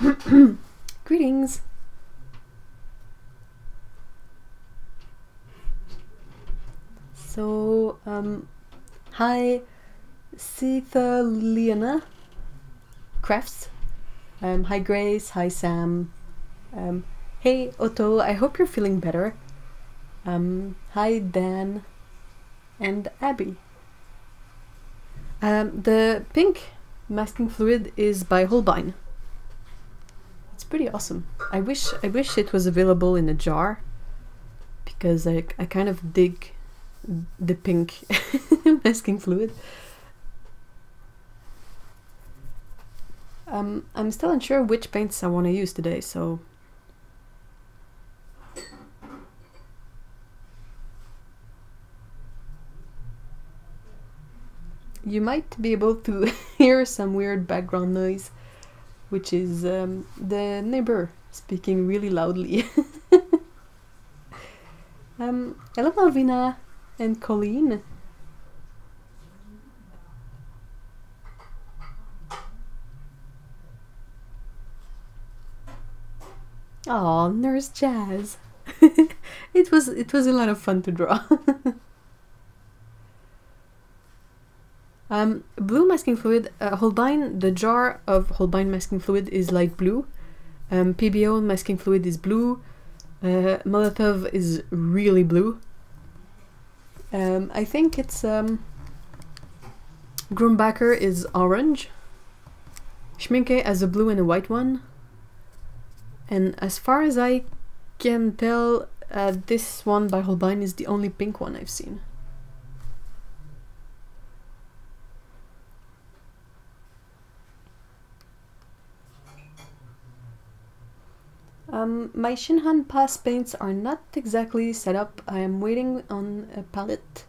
Greetings. So, um, hi, Lena Crafts. Um, hi, Grace. Hi, Sam. Um, hey, Otto. I hope you're feeling better. Um, hi, Dan. And Abby. Um, the pink masking fluid is by Holbein. It's pretty awesome. I wish I wish it was available in a jar because I, I kind of dig the pink masking fluid. Um, I'm still unsure which paints I want to use today, so... You might be able to hear some weird background noise, which is um, the neighbor speaking really loudly. um, hello Malvina! and Colleen. Oh, Nurse Jazz. it was it was a lot of fun to draw. Um, blue masking fluid, uh, Holbein, the jar of Holbein masking fluid is light blue. Um, PBO masking fluid is blue. Uh, Molotow is really blue. Um, I think it's um, Grumbacher is orange. Schmincke has a blue and a white one. And as far as I can tell, uh, this one by Holbein is the only pink one I've seen. Um, my Shinhan Pass paints are not exactly set up. I am waiting on a palette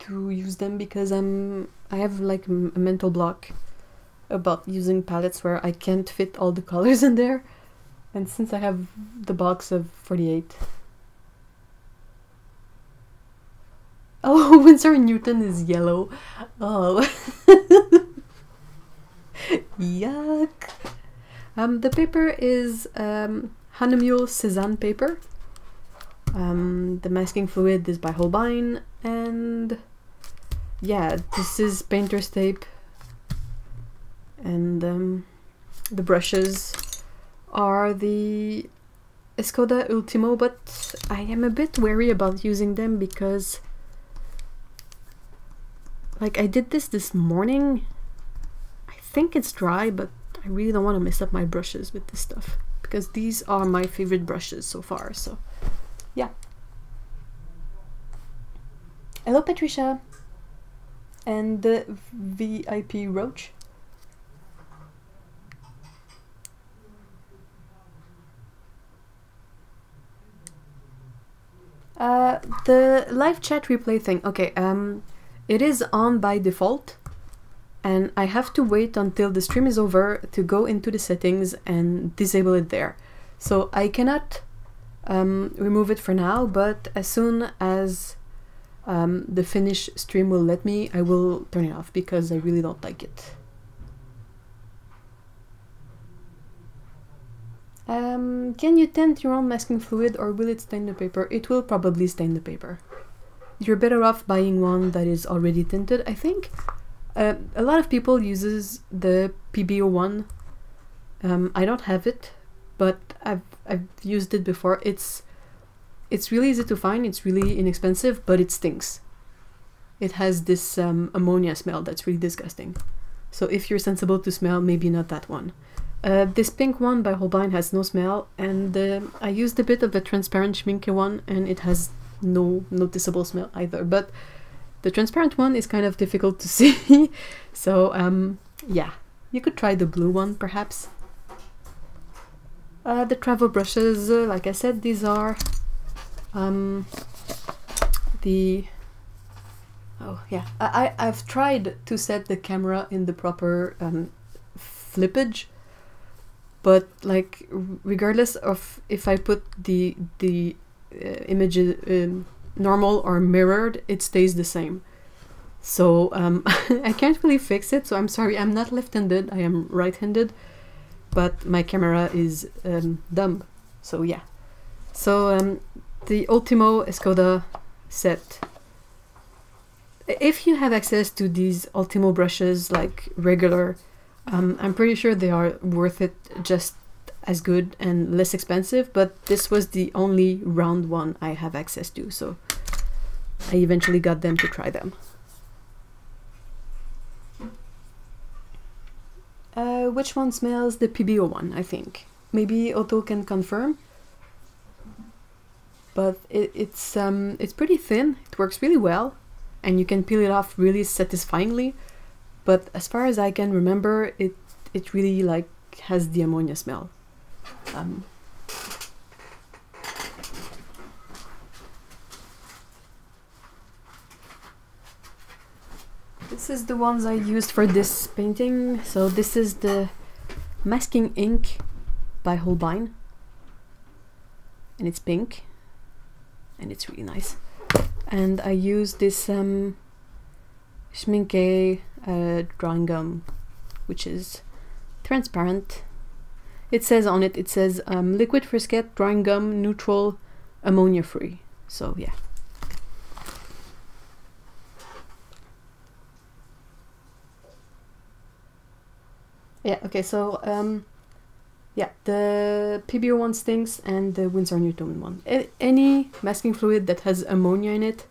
to use them because I'm I have like a mental block about using palettes where I can't fit all the colors in there. And since I have the box of 48. Oh, Winsor Newton is yellow. Oh. Yuck. Um, the paper is um, Cezanne paper. Um, the masking fluid is by Holbein, and yeah, this is painter's tape. And um, the brushes are the Escoda Ultimo, but I am a bit wary about using them because like I did this this morning. I think it's dry, but I really don't want to mess up my brushes with this stuff because these are my favorite brushes so far. So yeah. Hello Patricia and the VIP Roach. Uh, the live chat replay thing. Okay, um, it is on by default and I have to wait until the stream is over to go into the settings and disable it there. So I cannot um, remove it for now, but as soon as um, the finish stream will let me, I will turn it off because I really don't like it. Um, can you tint your own masking fluid or will it stain the paper? It will probably stain the paper. You're better off buying one that is already tinted, I think. Uh, a lot of people uses the PBO1. Um, I don't have it, but I've I've used it before. It's it's really easy to find. It's really inexpensive, but it stinks. It has this um, ammonia smell that's really disgusting. So if you're sensible to smell, maybe not that one. Uh, this pink one by Holbein has no smell, and uh, I used a bit of the transparent Schmincke one, and it has no noticeable smell either. But the transparent one is kind of difficult to see, so um, yeah, you could try the blue one perhaps. Uh, the travel brushes, uh, like I said, these are um, the... Oh yeah, I, I, have tried to set the camera in the proper um, flippage, but like regardless of if I put the the uh, image um, normal or mirrored, it stays the same. So um, I can't really fix it. So I'm sorry, I'm not left-handed. I am right-handed, but my camera is um, dumb. So yeah. So um, the Ultimo Escoda set. If you have access to these Ultimo brushes, like regular, um, I'm pretty sure they are worth it just as good and less expensive, but this was the only round one I have access to, so I eventually got them to try them. Uh, which one smells? The PBO one, I think. Maybe Otto can confirm. But it, it's um, it's pretty thin. It works really well, and you can peel it off really satisfyingly. But as far as I can remember, it it really like has the ammonia smell. Um, this is the ones I used for this painting. So this is the Masking Ink by Holbein. And it's pink. And it's really nice. And I use this um, Schmincke uh, drawing gum, which is transparent it says on it, it says um, liquid frisket, drawing gum, neutral, ammonia free. So yeah. Yeah, okay, so um, yeah, the PBO one stinks and the Winsor Newton one. A any masking fluid that has ammonia in it,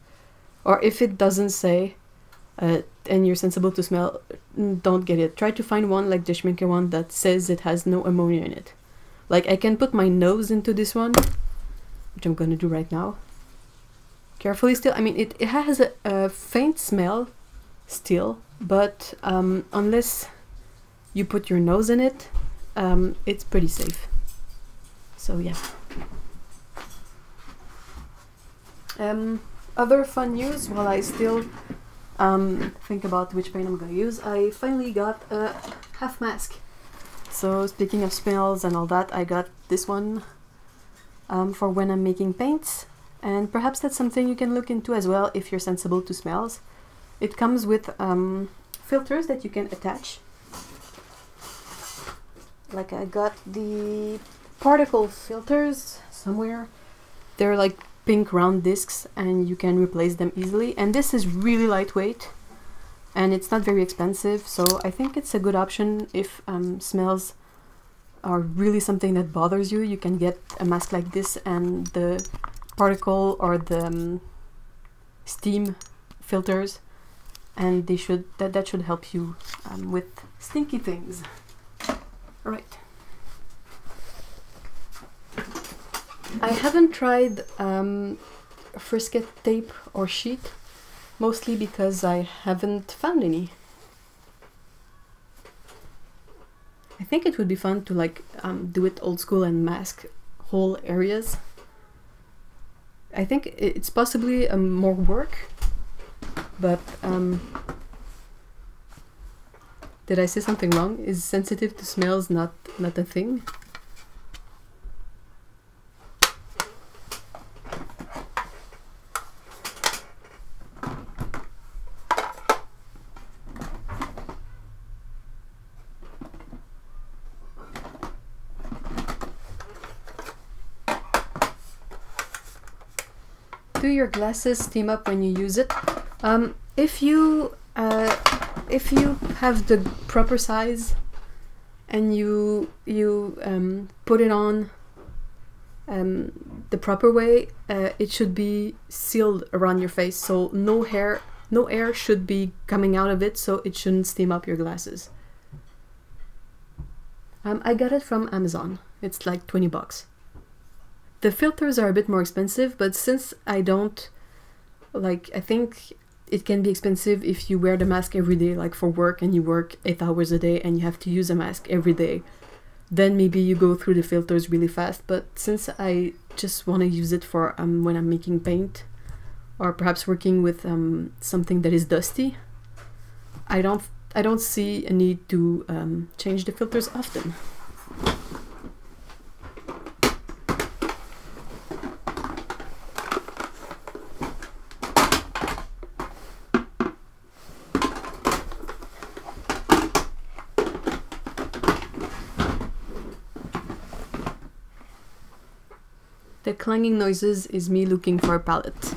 or if it doesn't say, uh, and you're sensible to smell, don't get it. Try to find one like the Schmincke one that says it has no ammonia in it. Like I can put my nose into this one, which I'm gonna do right now. Carefully still, I mean it, it has a, a faint smell still, but um, unless you put your nose in it, um, it's pretty safe. So yeah. Um, other fun news while I still um, think about which paint I'm gonna use, I finally got a half mask. So speaking of smells and all that, I got this one um, for when I'm making paints. And perhaps that's something you can look into as well if you're sensible to smells. It comes with um, filters that you can attach. Like I got the particle filters somewhere. They're like pink round discs and you can replace them easily. And this is really lightweight and it's not very expensive. So I think it's a good option if um, smells are really something that bothers you. You can get a mask like this and the particle or the um, steam filters and they should that, that should help you um, with stinky things. Right. I haven't tried um, frisket tape or sheet, mostly because I haven't found any. I think it would be fun to like um, do it old school and mask whole areas. I think it's possibly um, more work, but um, did I say something wrong? Is sensitive to smells not not a thing? do your glasses steam up when you use it? Um, if you uh, if you have the proper size and you you um, put it on um, the proper way, uh, it should be sealed around your face, so no hair, no air should be coming out of it, so it shouldn't steam up your glasses. Um, I got it from Amazon. It's like 20 bucks. The filters are a bit more expensive, but since I don't, like, I think it can be expensive if you wear the mask every day, like for work, and you work 8 hours a day and you have to use a mask every day. Then maybe you go through the filters really fast, but since I just want to use it for um, when I'm making paint, or perhaps working with um, something that is dusty, I don't I don't see a need to um, change the filters often. The clanging noises is me looking for a palette.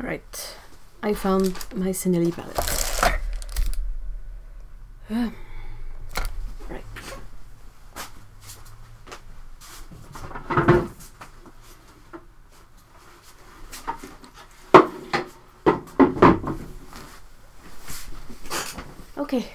Alright, Found my Sennelier palette. Uh, right. Okay.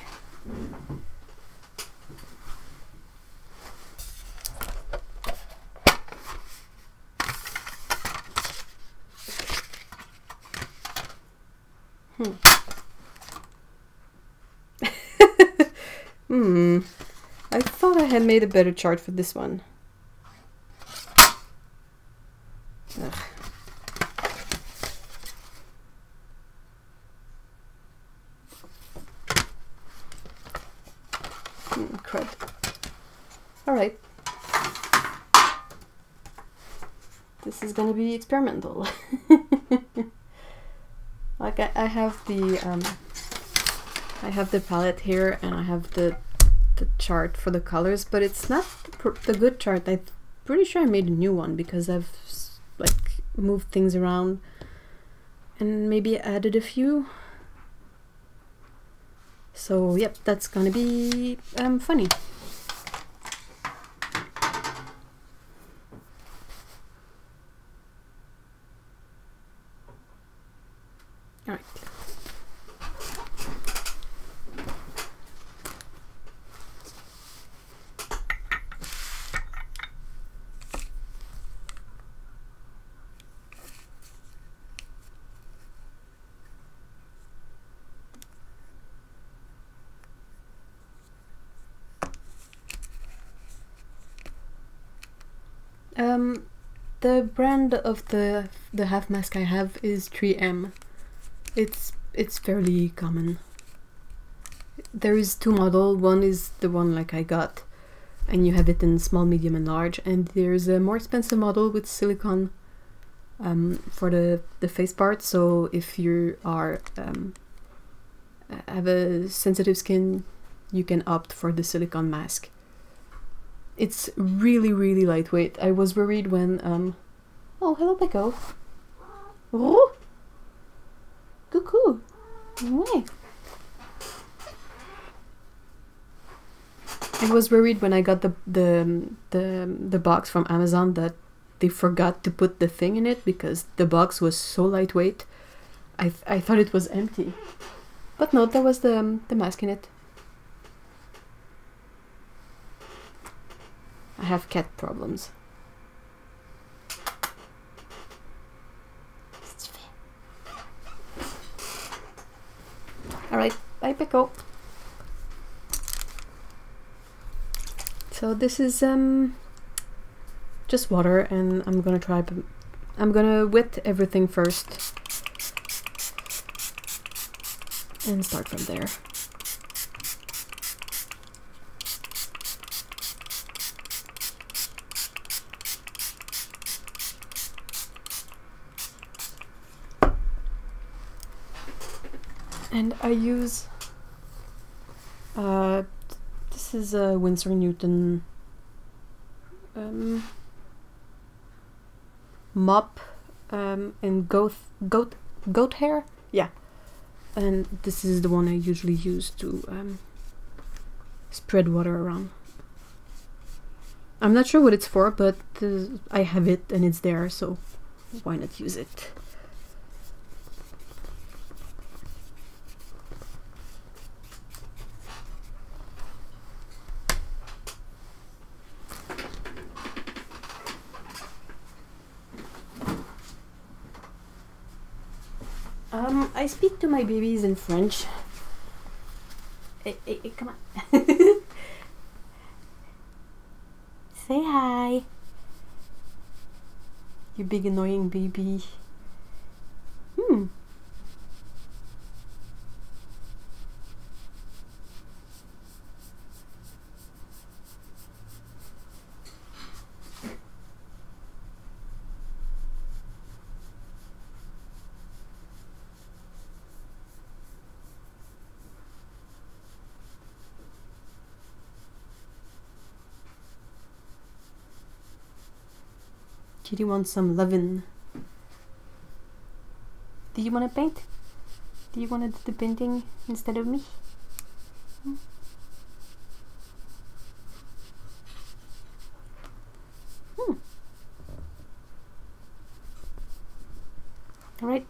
Hmm. I thought I had made a better chart for this one. Ugh. Hmm, crud. Alright. This is gonna be experimental. like I, I have the um I have the palette here and I have the the chart for the colors, but it's not the, good chart. I'm pretty sure I made a new one because I've like moved things around and maybe added a few. So yep, that's gonna be um, funny. All right. Um, the brand of the the half mask I have is 3M. It's it's fairly common. There is two model. One is the one like I got, and you have it in small, medium, and large. And there's a more expensive model with silicone um, for the the face part. So if you are um, have a sensitive skin, you can opt for the silicone mask. It's really, really lightweight. I was worried when um Oh hello Peko. Oh Cuckoo. Ouais. I was worried when I got the the the the box from Amazon that they forgot to put the thing in it because the box was so lightweight. I th- I thought it was empty, but no, there was the um, the mask in it. I have cat problems. Alright, bye Pickle. So this is um just water and I'm gonna try I'm gonna wet everything first and start from there. And I use uh, this is a Winsor Newton um, mop um, and goat goat goat hair? Yeah. And this is the one I usually use to um, spread water around. I'm not sure what it's for but uh, I have it and it's there so why not use it Um, I speak to my babies in French. Hey, hey, hey, come on. Say hi. You big annoying baby. Hmm. Kitty wants some lovin'. Do you want to paint? Do you want to do the painting instead of me? Hmm? Hmm. Alright.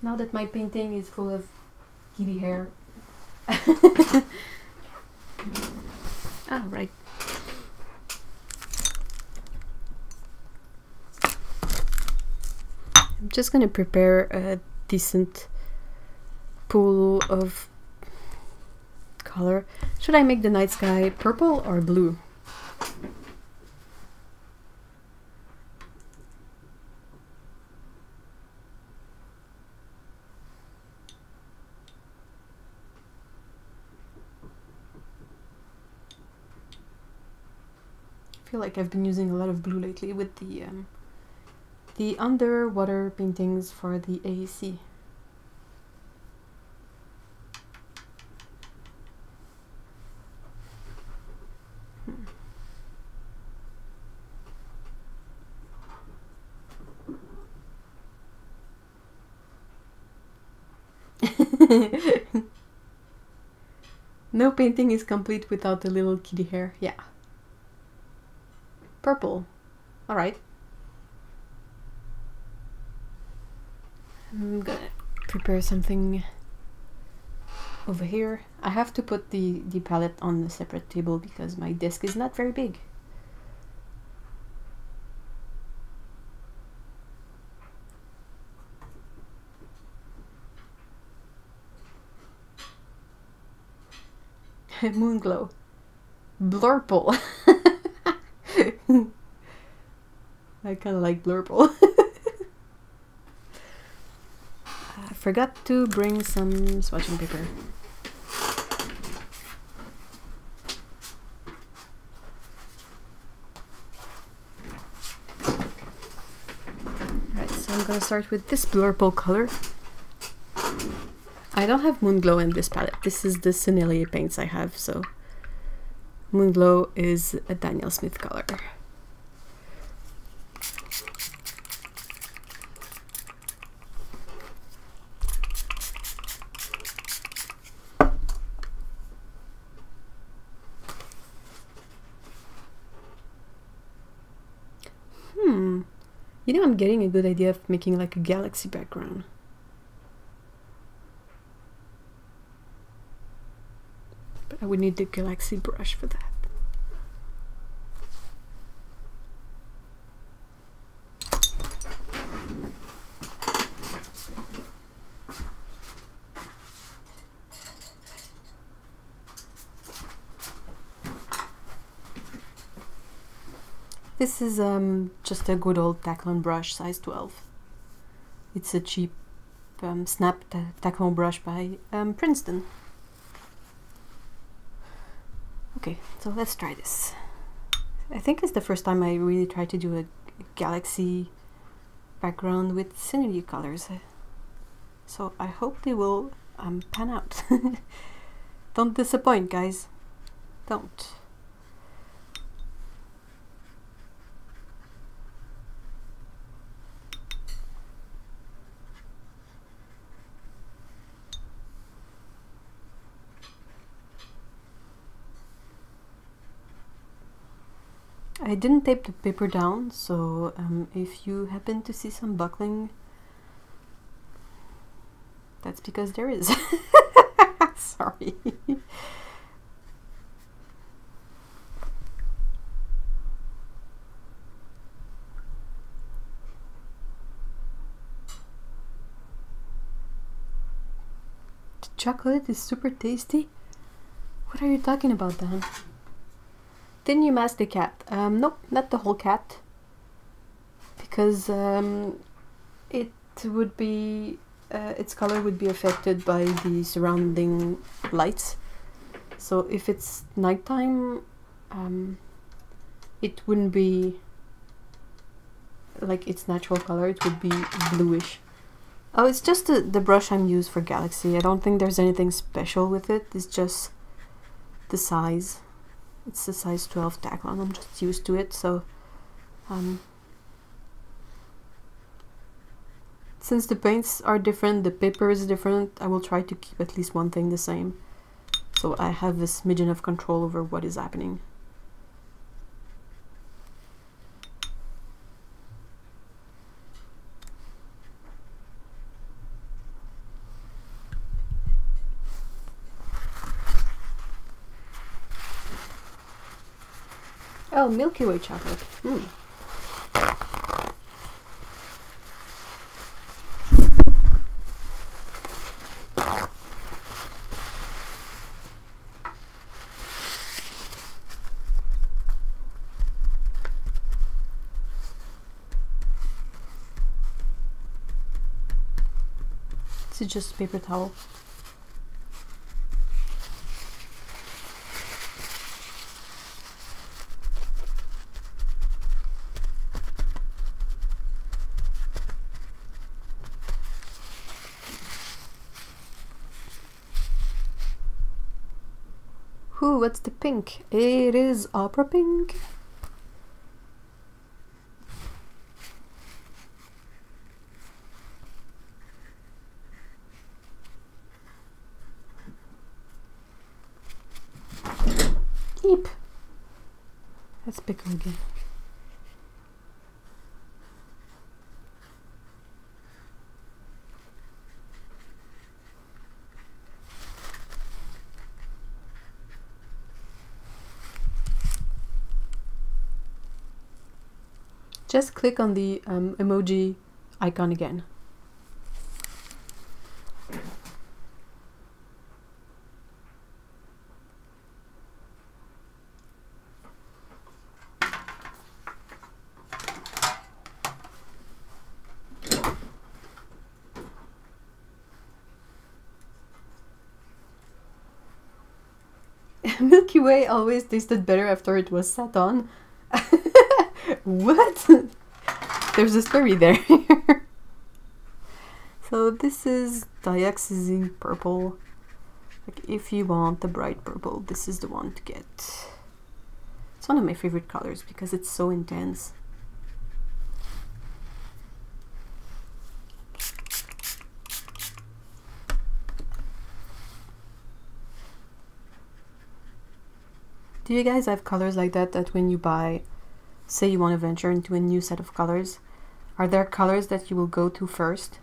Now that my painting is full of kitty hair. ah, right. I'm just gonna prepare a decent pool of color. Should I make the night sky purple or blue? I feel like I've been using a lot of blue lately with the um, the underwater paintings for the AEC. Hmm. no painting is complete without the little kitty hair. Yeah. Purple. Alright. I'm gonna prepare something over here. I have to put the, the palette on a separate table because my desk is not very big. Moonglow. Blurple. I kind of like Blurple. I forgot to bring some swatching paper. Alright, so I'm gonna start with this Blurple color. I don't have Moonglow in this palette. This is the Sennelier paints I have, so Moonglow is a Daniel Smith color. Hmm. You know, I'm getting a good idea of making like a galaxy background. But I would need the galaxy brush for that. This is um, just a good old Taklon brush, size 12. It's a cheap um, snap Taklon brush by um, Princeton. Okay, so let's try this. I think it's the first time I really try to do a galaxy background with Sennelier colors. So I hope they will um, pan out. Don't disappoint, guys. Don't. I didn't tape the paper down, so um, if you happen to see some buckling, that's because there is. Sorry. The chocolate is super tasty? What are you talking about, Dan? Didn't you mask the cat? Um, nope, not the whole cat. Because um, it would be, uh, its color would be affected by the surrounding lights. So if it's nighttime, um, it wouldn't be like its natural color, it would be bluish. Oh, it's just the, the brush I'm used for Galaxy. I don't think there's anything special with it. It's just the size. It's the size 12 Taklon. I'm just used to it, so... Um, since the paints are different, the paper is different, I will try to keep at least one thing the same. So I have a smidgen of control over what is happening. Oh, Milky Way chocolate. Mm. Is just paper towel. What's the pink? It is opera pink. Keep. Let's pick them again. Just click on the um, emoji icon again. Milky Way always tasted better after it was sat on. What? There's a story there. so this is dioxazine purple. Like if you want the bright purple, this is the one to get. It's one of my favorite colors because it's so intense. Do you guys have colors like that that when you buy say you want to venture into a new set of colors, are there colors that you will go to first?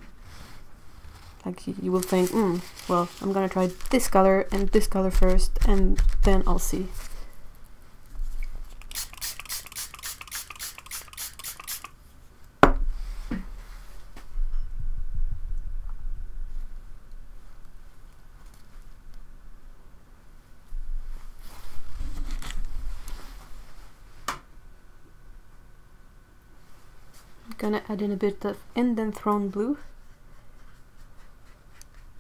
Like you will think, hmm, well, I'm gonna try this color and this color first, and then I'll see. Gonna add in a bit of Indanthrone blue.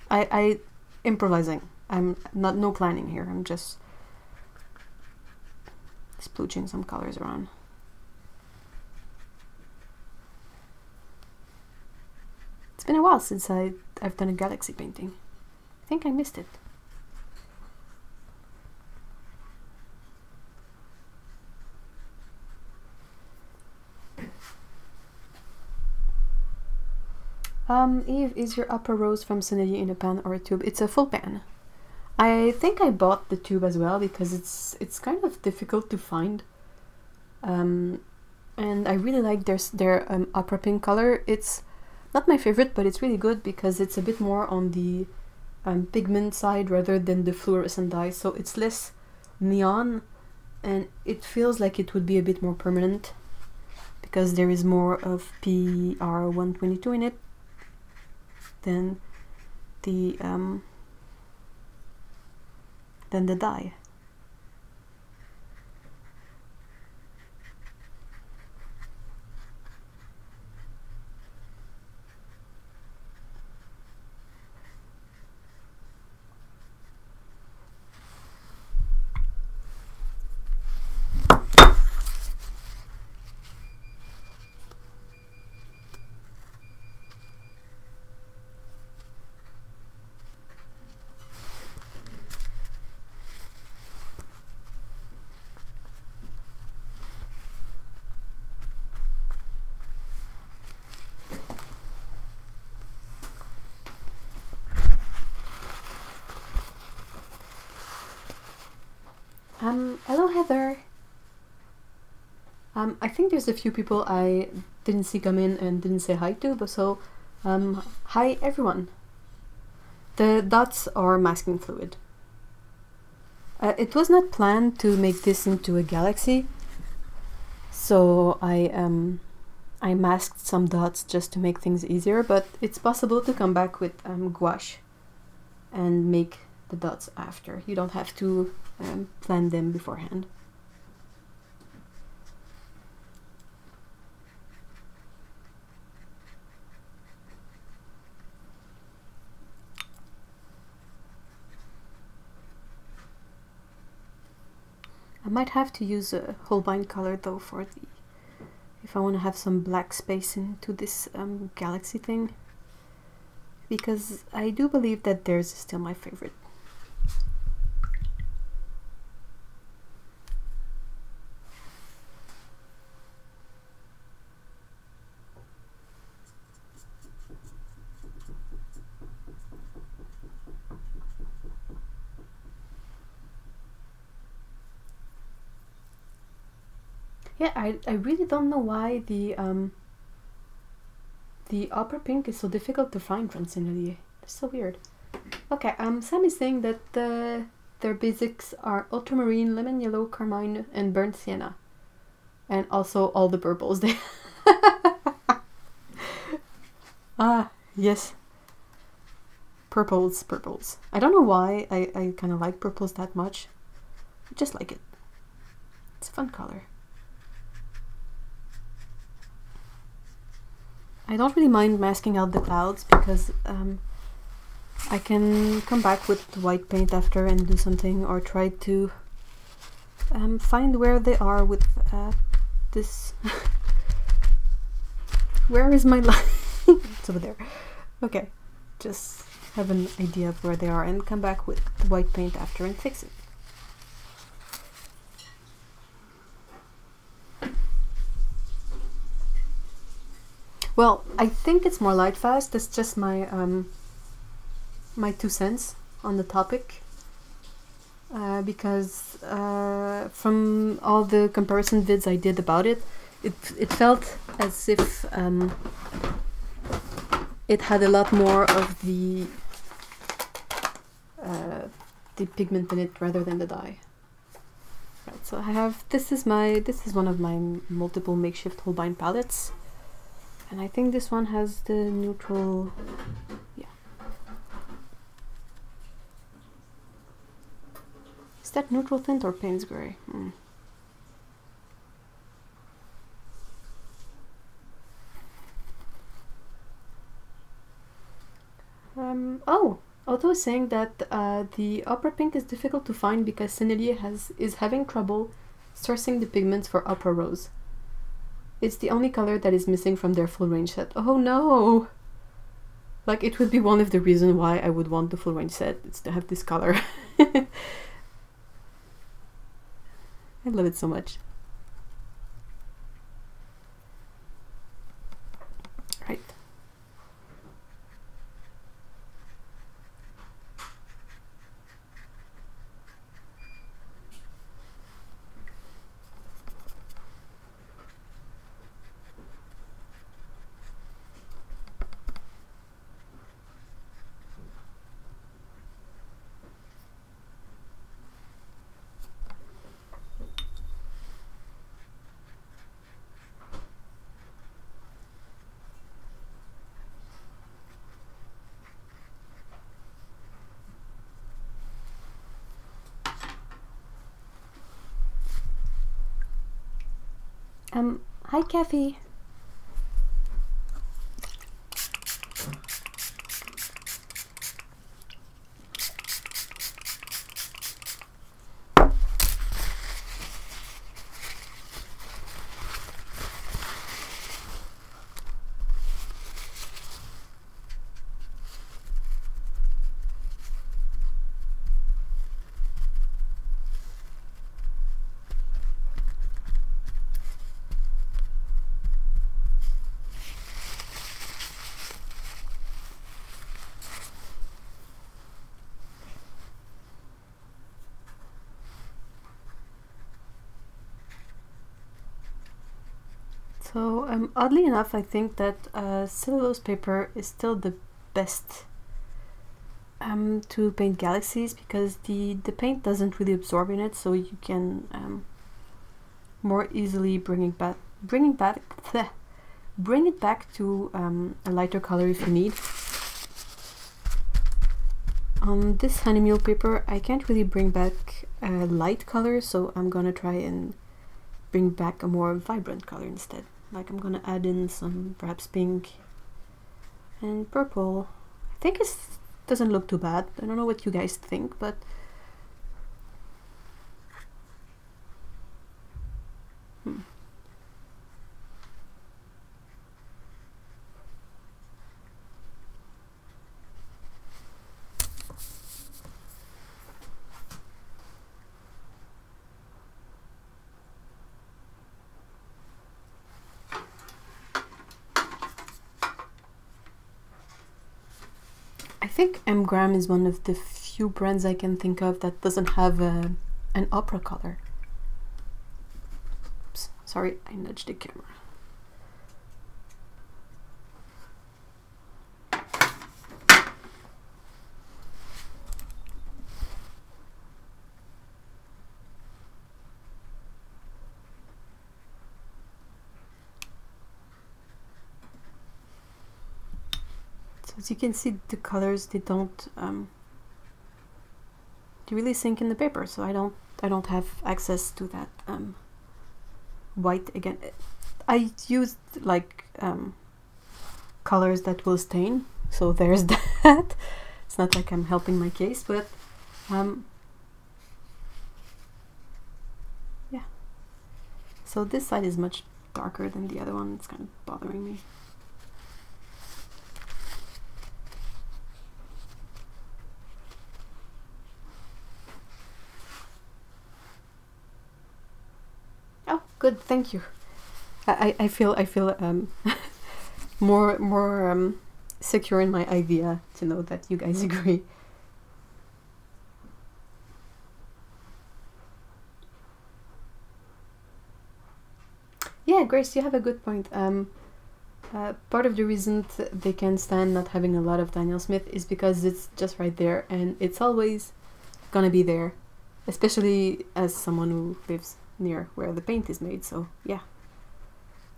I I improvising. I'm not no planning here. I'm just splooching some colors around. It's been a while since I I've done a galaxy painting. I think I missed it. Um, Eve, is your opera rose from Sunny in a pan or a tube? It's a full pan. I think I bought the tube as well because it's it's kind of difficult to find. Um, and I really like their their um, pink color. It's not my favorite, but it's really good because it's a bit more on the um, pigment side rather than the fluorescent dye. So it's less neon, and it feels like it would be a bit more permanent because there is more of PR122 in it than the um, than the dye. Um, hello Heather. Um, I think there's a few people I didn't see come in and didn't say hi to, but so, um, hi everyone. The dots are masking fluid. Uh, it was not planned to make this into a galaxy, so I um, I masked some dots just to make things easier, but it's possible to come back with um, gouache and make the dots after. You don't have to um, plan them beforehand. I might have to use a Holbein color though for the if I want to have some black space into this um, galaxy thing because I do believe that theirs is still my favorite. Yeah, I, I really don't know why the um the opera pink is so difficult to find from Sennelier. It's so weird. Okay, um Sam is saying that uh, their basics are ultramarine, lemon yellow, carmine, and burnt sienna. And also all the purples Ah, yes. Purples, purples. I don't know why I, I kind of like purples that much. I just like it. It's a fun color. I don't really mind masking out the clouds because um, I can come back with white paint after and do something or try to um, find where they are with uh, this. where is my line? it's over there. Okay, just have an idea of where they are and come back with white paint after and fix it. Well, I think it's more light fast. That's just my um, my two cents on the topic. Uh, because uh, from all the comparison vids I did about it, it it felt as if um, it had a lot more of the uh, the pigment in it rather than the dye. Right, so I have this is my this is one of my multiple makeshift Holbein palettes. And I think this one has the neutral, yeah. Is that neutral tint or Payne's Gray? Hmm. Um, oh, Otto is saying that uh, the opera pink is difficult to find because Sennelier has is having trouble sourcing the pigments for opera rose. It's the only color that is missing from their full range set. Oh no! Like, it would be one of the reasons why I would want the full range set. It's to have this color. I love it so much. Um, hi, Kathy. So um, oddly enough, I think that uh, cellulose paper is still the best um, to paint galaxies because the, the paint doesn't really absorb in it, so you can um, more easily bring it back, bring it back, bleh, bring it back to um, a lighter color if you need. On this Hahnemühle paper, I can't really bring back a light color, so I'm gonna try and bring back a more vibrant color instead. Like I'm gonna add in some perhaps pink and purple. I think it doesn't look too bad. I don't know what you guys think, but hmm. I think M. Graham is one of the few brands I can think of that doesn't have a, an opera color. Oops, sorry, I nudged the camera. As you can see, the colors they don't um, they really sink in the paper. So I don't I don't have access to that um, white again. I used like um, colors that will stain. So there's that. it's not like I'm helping my case, but um, yeah. So this side is much darker than the other one. It's kind of bothering me. Oh, good. Thank you. I, I feel I feel um, more more um, secure in my idea to know that you guys agree. Yeah, Grace, you have a good point. Um, uh, part of the reason they can stand not having a lot of Daniel Smith is because it's just right there and it's always gonna be there, especially as someone who lives near where the paint is made. So yeah,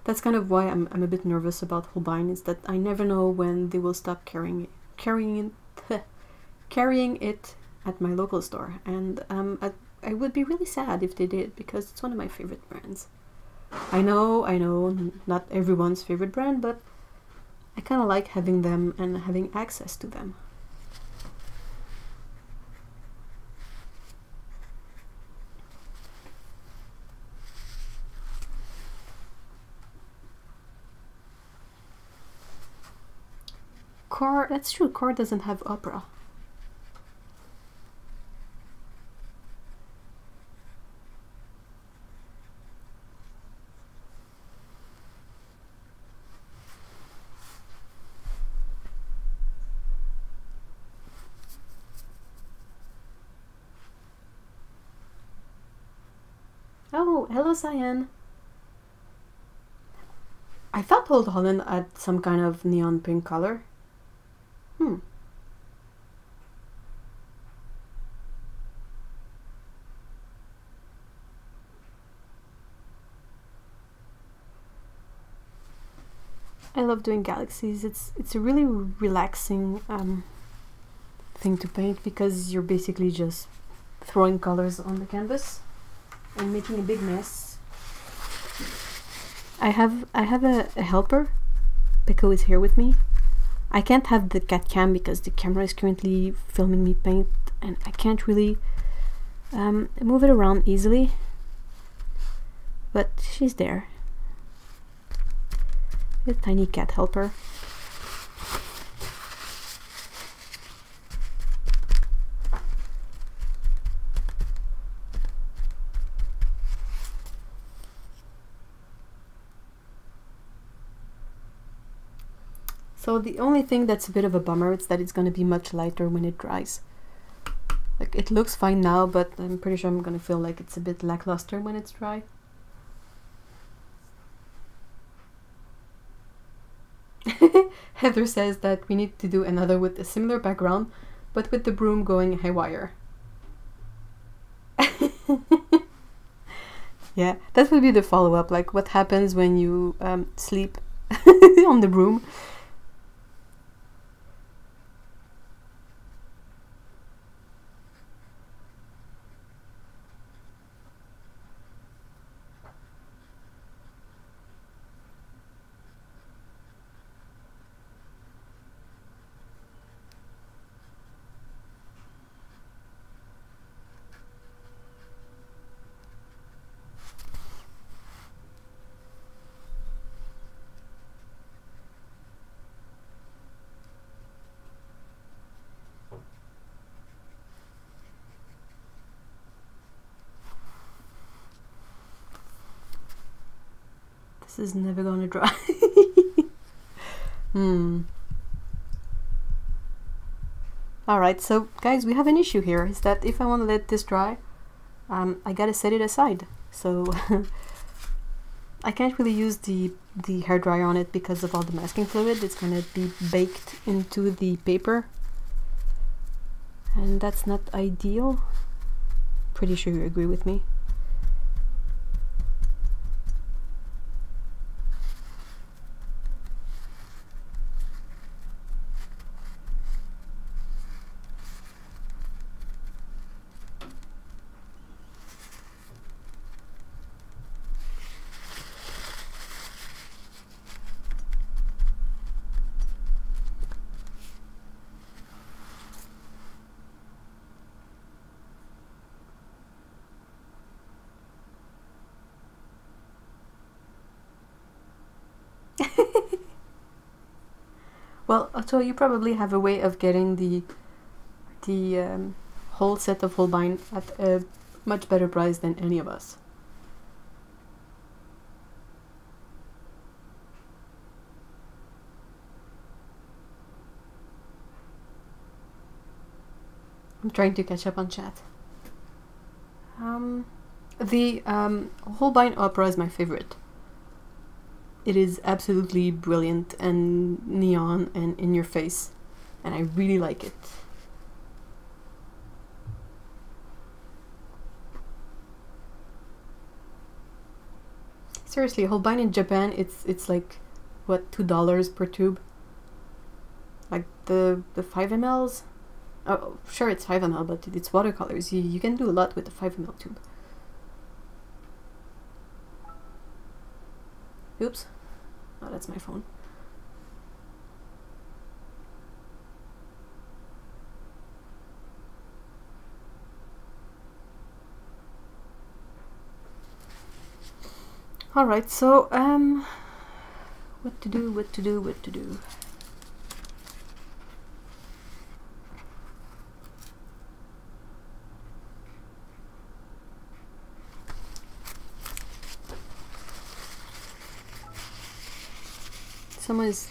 that's kind of why I'm I'm a bit nervous about Holbein is that I never know when they will stop carrying it, carrying it, carrying it at my local store, and um, I, I would be really sad if they did because it's one of my favorite brands. I know, I know, not everyone's favorite brand, but I kind of like having them and having access to them. Core, that's true, Core doesn't have opera. Oh, hello, Cyan. I thought Old Holland had some kind of neon pink color. Hmm. I love doing galaxies. It's it's a really relaxing um, thing to paint because you're basically just throwing colors on the canvas and making a big mess. I have I have a, a helper. Pico is here with me. I can't have the cat cam because the camera is currently filming me paint and I can't really um, move it around easily. But she's there. A tiny cat helper. So the only thing that's a bit of a bummer is that it's going to be much lighter when it dries. Like it looks fine now, but I'm pretty sure I'm going to feel like it's a bit lackluster when it's dry. Heather says that we need to do another with a similar background, but with the broom going haywire. yeah, that would be the follow-up, like what happens when you um, sleep on the broom. Is never gonna dry. hmm. Alright, so guys, we have an issue here, is that if I want to let this dry, um, I gotta set it aside. So I can't really use the, the hair dryer on it because of all the masking fluid. It's gonna be baked into the paper. And that's not ideal. Pretty sure you agree with me. Well, so you probably have a way of getting the the um, whole set of Holbein at a much better price than any of us. I'm trying to catch up on chat. Um, the um, Holbein opera is my favorite. It is absolutely brilliant and neon and in your face, and I really like it. Seriously, Holbein in Japan, it's it's like what two dollars per tube. Like the the five mLs. Oh, sure, it's five ml, but it's watercolors. You you can do a lot with the five ml tube. Oops. Oh, that's my phone. Alright, so, um, what to do, what to do, what to do. Someone is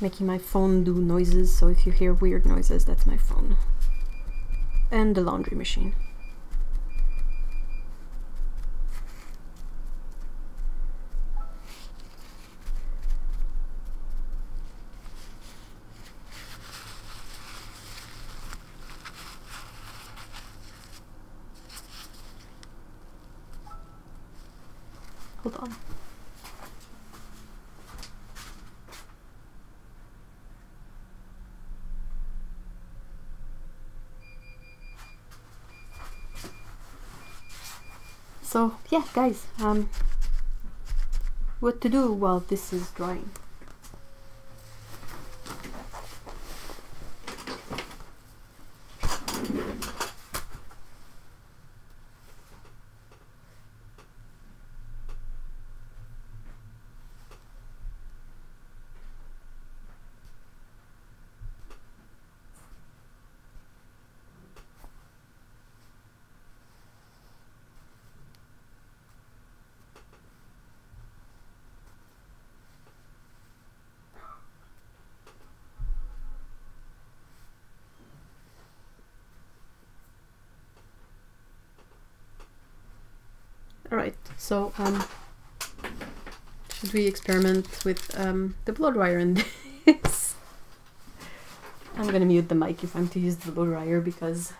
making my phone do noises, so if you hear weird noises, that's my phone. And the laundry machine. guys um what to do while this is drying? So um, should we experiment with um, the blow dryer in this? I'm gonna mute the mic if I'm to use the blow dryer because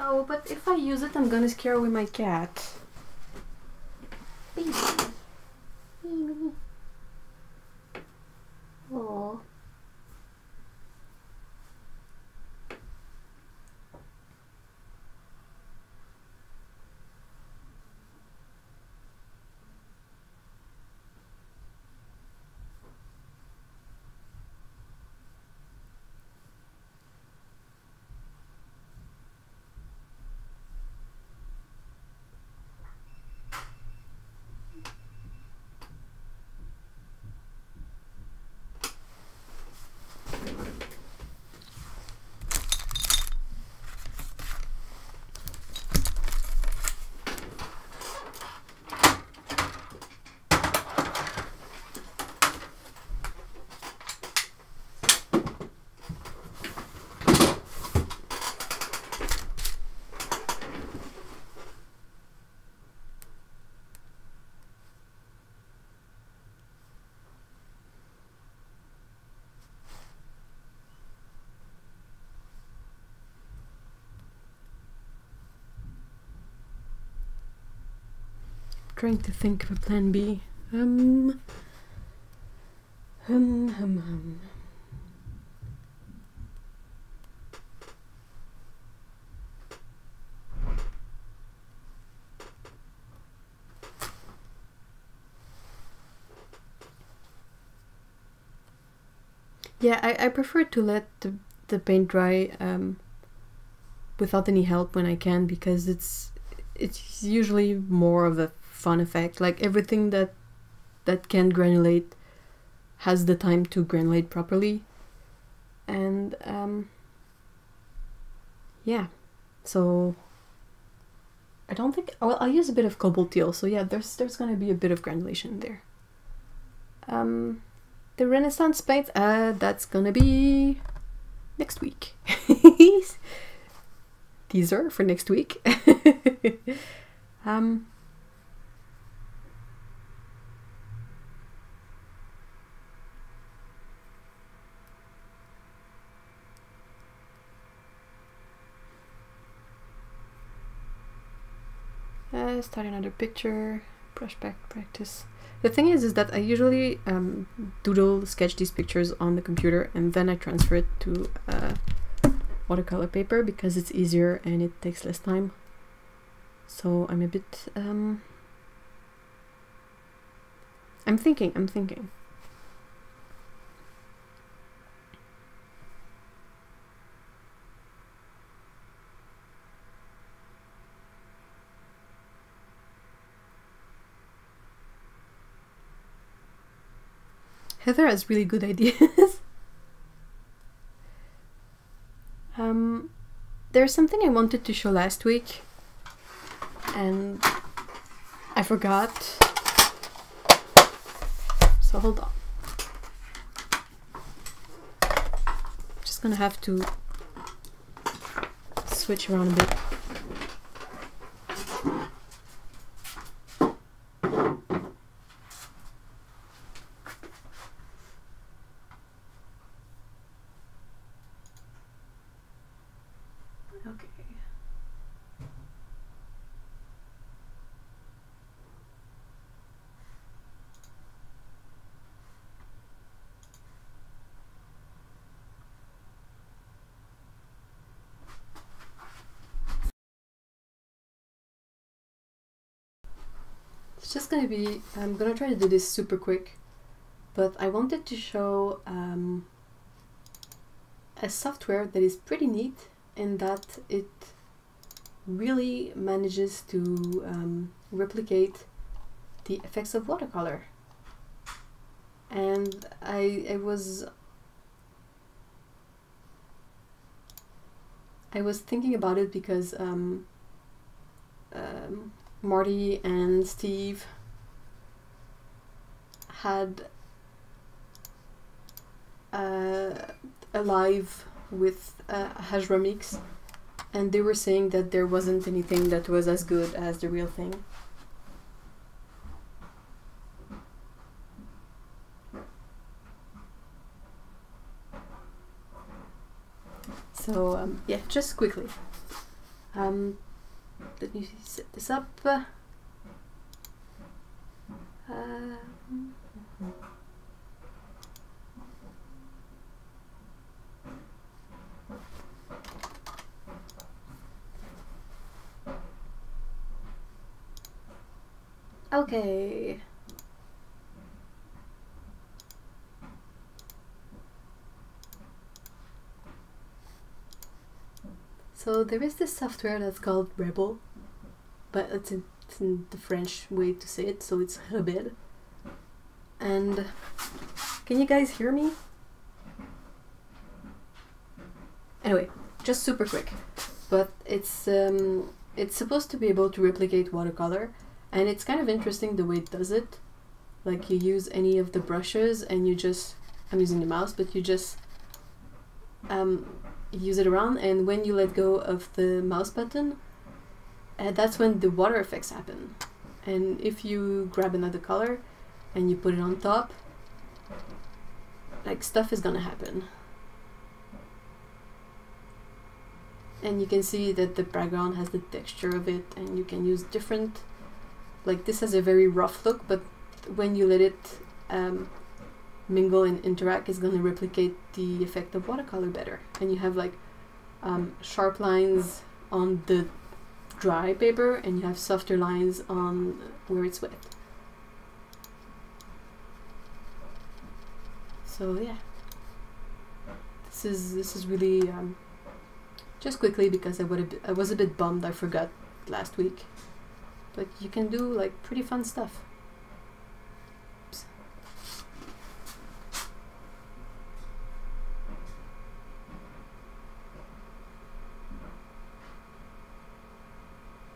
Oh, but if I use it, I'm gonna scare away my cat. Baby. Baby. Oh. Trying to think of a plan B. Um, hum, hum, hum. Yeah, I, I prefer to let the, the paint dry um, without any help when I can because it's it's usually more of a fun effect. Like everything that that can granulate has the time to granulate properly, and um, yeah, so I don't think well I'll use a bit of cobalt teal. So yeah, there's there's gonna be a bit of granulation there. Um, the Renaissance paint, uh, that's gonna be next week. Teaser for next week. um, start another picture, brush back practice. The thing is, is that I usually um, doodle sketch these pictures on the computer and then I transfer it to uh, watercolor paper because it's easier and it takes less time. So I'm a bit, um, I'm thinking, I'm thinking. Heather has really good ideas. um, there's something I wanted to show last week and I forgot. So hold on. Just gonna have to switch around a bit. Just gonna be, I'm gonna try to do this super quick, but I wanted to show um, a software that is pretty neat in that it really manages to um, replicate the effects of watercolor. And I, I was I was thinking about it because um, Marty and Steve had uh, a live with uh, Hajra Meeks and they were saying that there wasn't anything that was as good as the real thing. So um, yeah, just quickly. Um, let me set this up. Uh, okay. So there is this software that's called Rebelle, but it's in, it's in the French way to say it, so it's Rebelle. And can you guys hear me? Anyway, just super quick, but it's um, it's supposed to be able to replicate watercolor, and it's kind of interesting the way it does it. Like you use any of the brushes, and you just I'm using the mouse, but you just um, use it around and when you let go of the mouse button uh, that's when the water effects happen. And if you grab another color and you put it on top like stuff is gonna happen. And you can see that the background has the texture of it and you can use different like this has a very rough look but when you let it um, mingle and interact is going to replicate the effect of watercolor better. And you have like um, sharp lines on the dry paper and you have softer lines on where it's wet. So yeah, this is this is really um, just quickly because I would I was a bit bummed I forgot last week, but you can do like pretty fun stuff.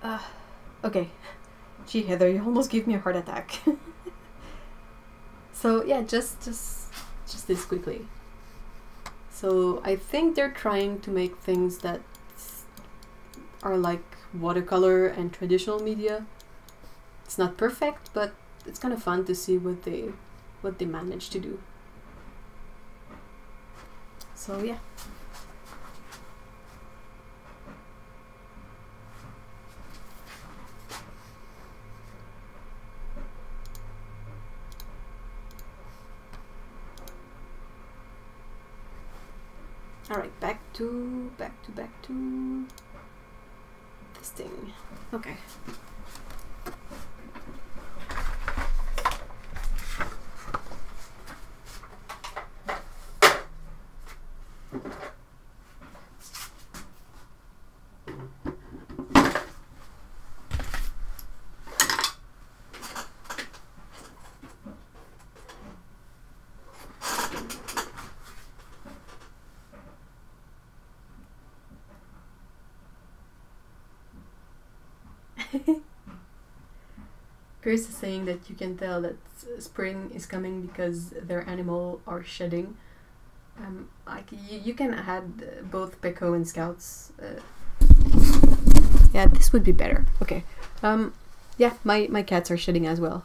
Uh, okay. Gee, Heather, you almost gave me a heart attack. so yeah, just just just this quickly. So I think they're trying to make things that are like watercolor and traditional media. It's not perfect, but it's kind of fun to see what they what they manage to do. So yeah. All right, back to, back to, back to this thing. Okay. Chris is saying that you can tell that spring is coming because their animal are shedding. Um, like you, you can add both Peko and Scouts. Uh, yeah, this would be better. Okay. Um, yeah, my my cats are shedding as well.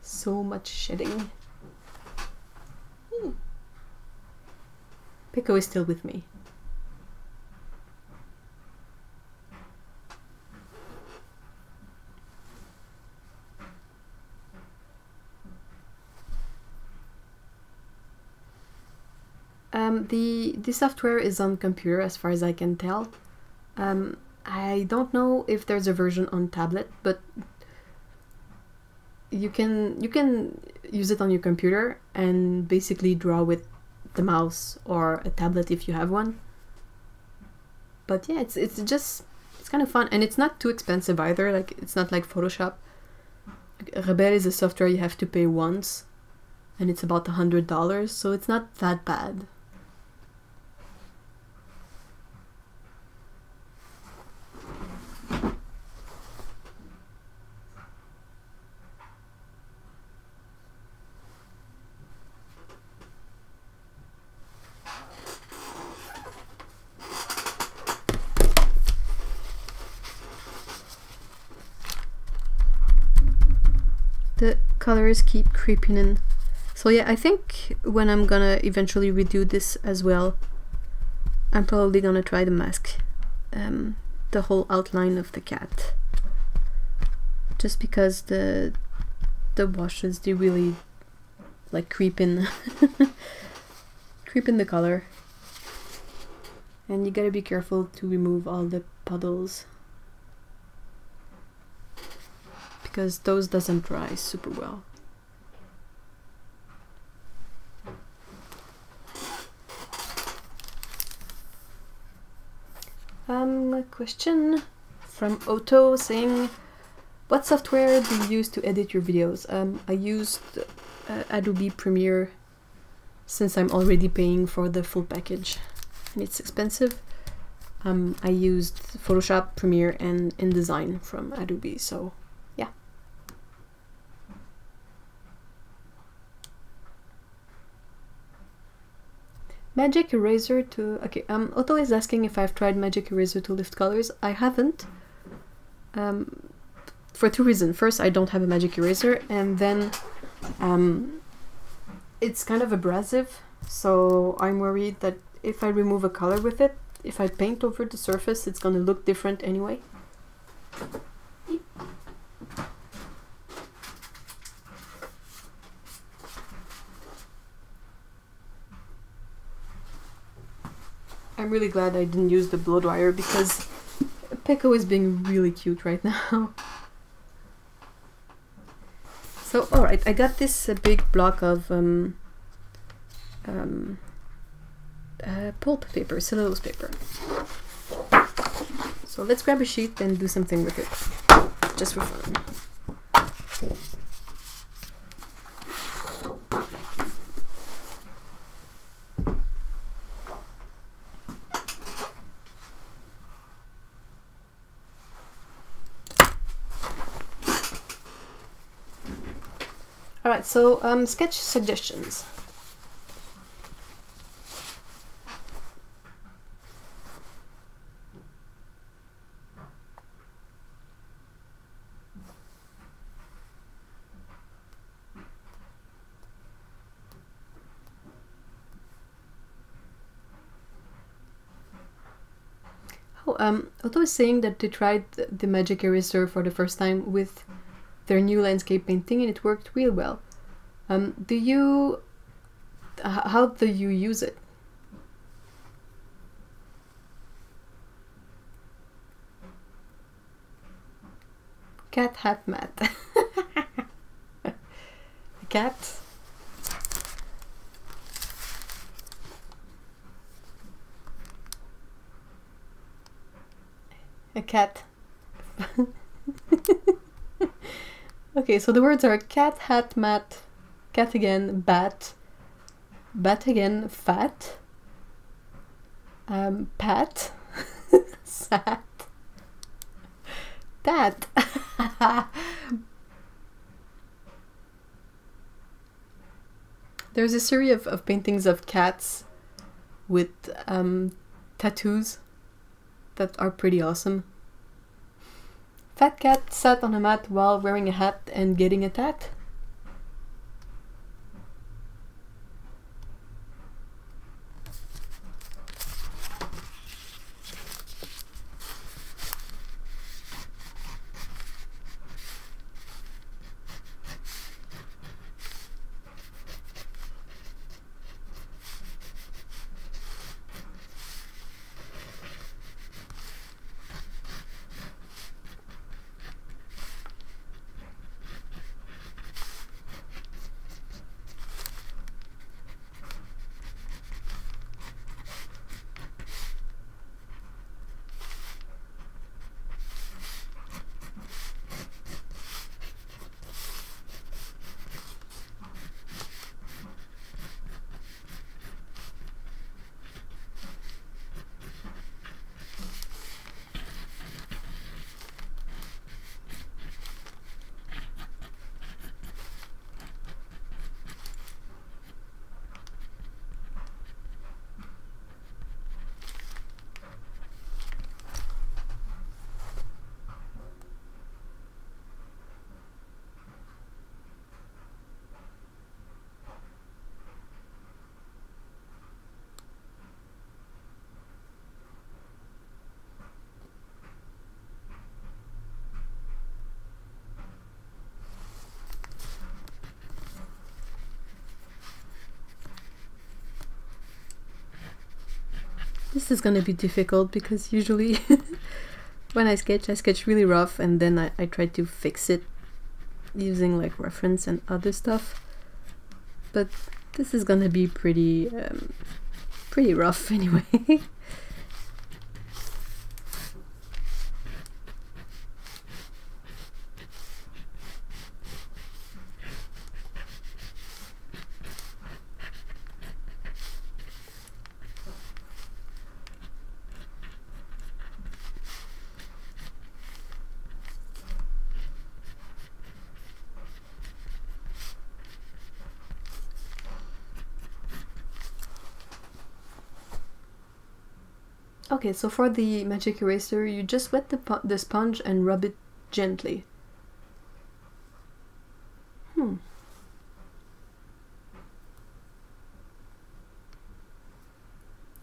So much shedding. Hmm. Peko is still with me. Um, the software is on computer as far as I can tell. Um, I don't know if there's a version on tablet, but you can you can use it on your computer and basically draw with the mouse or a tablet if you have one. But yeah, it's it's just it's kind of fun and it's not too expensive either. Like it's not like Photoshop. Rebelle is a software you have to pay once, and it's about a hundred dollars, so it's not that bad. the colors keep creeping in. So yeah, I think when I'm gonna eventually redo this as well, I'm probably gonna try the mask, um, the whole outline of the cat. Just because the the washes, they really like creep in, creep in the color. And you gotta be careful to remove all the puddles. Because those doesn't dry super well. Um, question from Otto saying, what software do you use to edit your videos? Um, I used uh, Adobe Premiere since I'm already paying for the full package and it's expensive. Um, I used Photoshop, Premiere and InDesign from Adobe, so Magic Eraser to... Okay, um, Otto is asking if I've tried Magic Eraser to lift colors. I haven't. Um, for two reasons. First, I don't have a Magic Eraser, and then um, it's kind of abrasive, so I'm worried that if I remove a color with it, if I paint over the surface, it's gonna look different anyway. I'm really glad I didn't use the blow dryer because Peko is being really cute right now. so, alright, I got this uh, big block of um, um, uh, pulp paper, cellulose paper. So let's grab a sheet and do something with it, just for fun. Alright, so um, sketch suggestions. Oh, um, Otto is saying that they tried the Magic Eraser for the first time with their new landscape painting and it worked real well. Um, do you, how do you use it? Cat hat mat. cat. A cat. Okay, so the words are cat, hat, mat, cat again, bat, bat again, fat, um, pat, sat, tat. There's a series of, of paintings of cats with um, tattoos that are pretty awesome. Fat cat sat on a mat while wearing a hat and getting a This is gonna be difficult because usually when I sketch, I sketch really rough and then I, I try to fix it using like reference and other stuff. But this is gonna be pretty, um, pretty rough anyway. Okay, so for the magic eraser, you just wet the, the sponge and rub it gently. Hmm.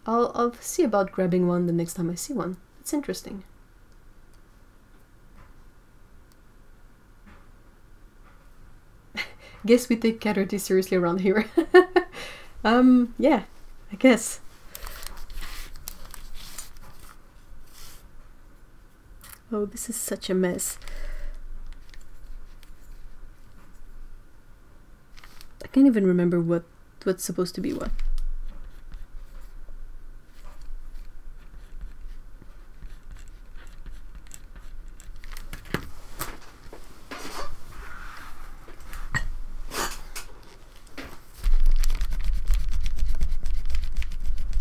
I'll, I'll see about grabbing one the next time I see one. It's interesting. guess we take cat seriously around here. um, yeah, I guess. Oh, this is such a mess. I can't even remember what what's supposed to be what.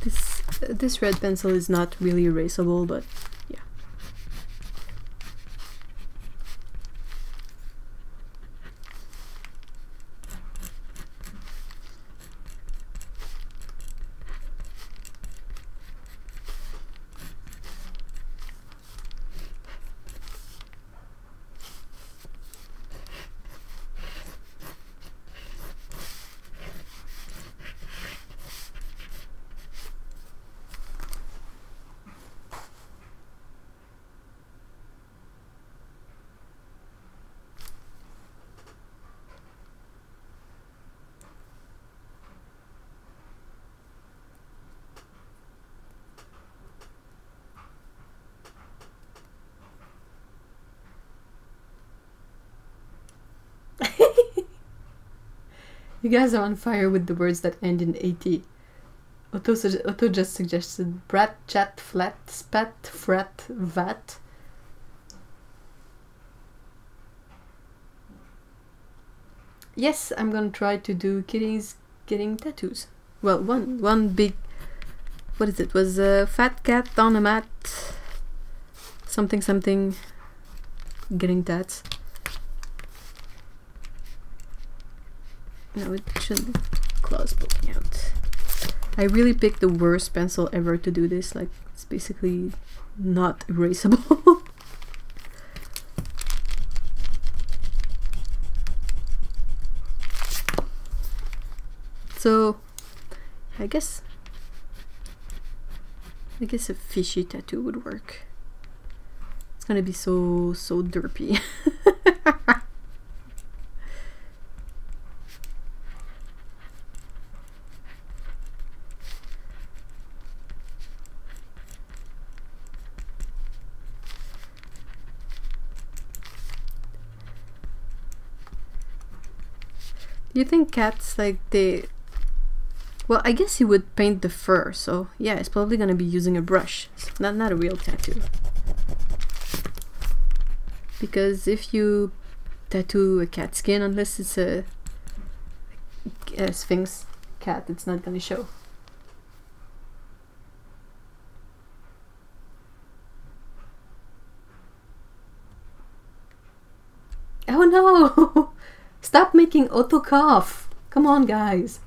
This uh, this red pencil is not really erasable, but You guys are on fire with the words that end in AT. Otto, Otto just suggested brat, chat, flat, spat, frat, vat. Yes, I'm gonna try to do kitties getting tattoos. Well, one one big, what is it? Was a fat cat on a mat, something something, getting tats. No, it should close poking out. I really picked the worst pencil ever to do this, like it's basically not erasable. so I guess I guess a fishy tattoo would work. It's gonna be so so derpy. you think cats like they well I guess he would paint the fur so yeah it's probably gonna be using a brush. Not not a real tattoo. Because if you tattoo a cat skin unless it's a, a sphynx cat it's not gonna show Oh no! Stop making Otto cough. Come on, guys.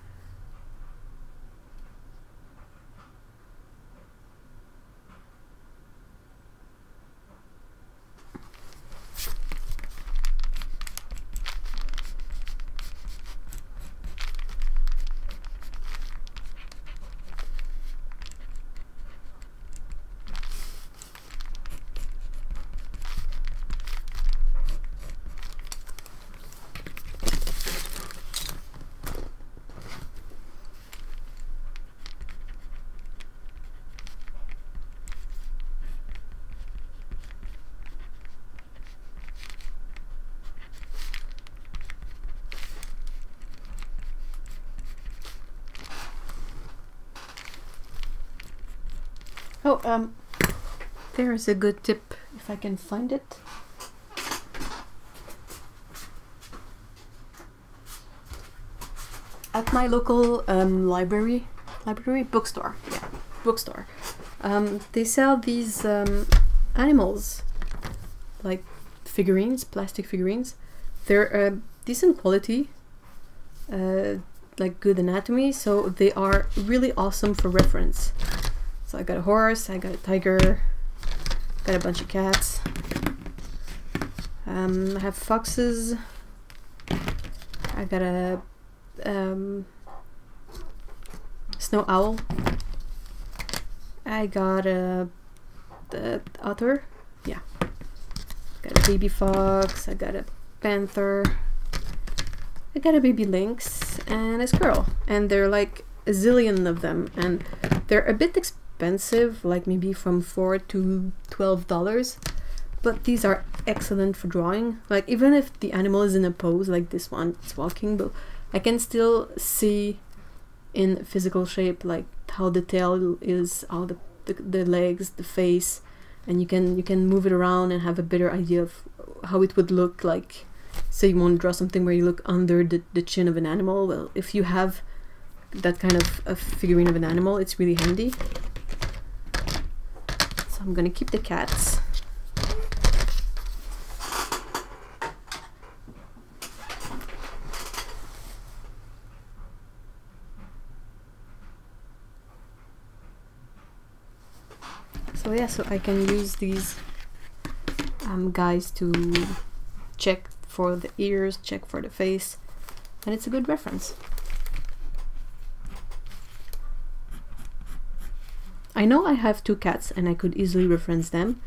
Oh, um, there is a good tip if I can find it. At my local um, library, library bookstore, yeah, bookstore, um, they sell these um, animals, like figurines, plastic figurines. They're uh, decent quality, uh, like good anatomy, so they are really awesome for reference. I got a horse, I got a tiger, got a bunch of cats. Um, I have foxes. I got a um, snow owl. I got a the otter. Yeah. Got a baby fox. I got a panther. I got a baby lynx and a squirrel. And they're like a zillion of them. And they're a bit expensive, like maybe from four to twelve dollars. But these are excellent for drawing. Like even if the animal is in a pose like this one, it's walking, but I can still see in physical shape like how the tail is, how the, the, the legs, the face, and you can you can move it around and have a better idea of how it would look like. Say you want to draw something where you look under the, the chin of an animal. Well, if you have that kind of a figurine of an animal, it's really handy. I'm gonna keep the cats. So yeah, so I can use these um, guys to check for the ears, check for the face, and it's a good reference. I know I have two cats and I could easily reference them,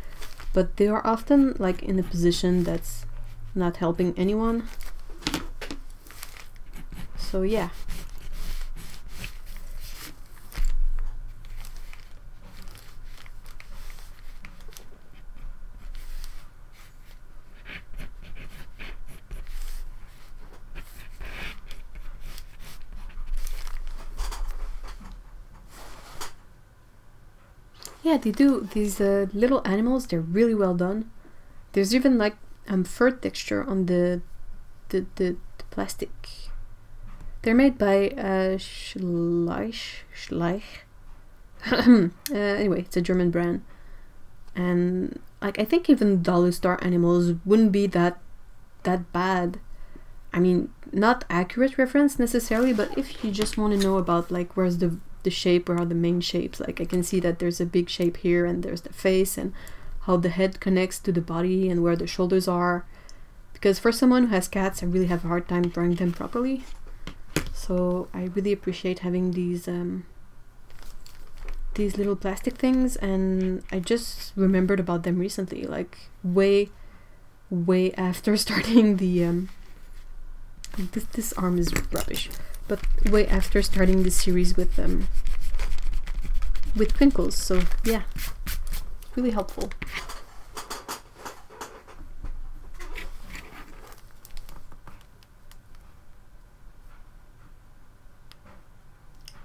but they are often like in a position that's not helping anyone. So yeah. Yeah, they do. These uh, little animals, they're really well done. There's even like um, fur texture on the the, the, the plastic. They're made by uh, Schleich. Schleich. uh, anyway, it's a German brand. And like I think even Dolly Star animals wouldn't be that that bad. I mean, not accurate reference necessarily, but if you just want to know about like where's the the shape or how the main shapes like I can see that there's a big shape here and there's the face and how the head connects to the body and where the shoulders are. Because for someone who has cats I really have a hard time drawing them properly. So I really appreciate having these um, these little plastic things and I just remembered about them recently like way way after starting the um, this, this arm is rubbish but way after starting the series with them um, with twinkles so yeah. Really helpful.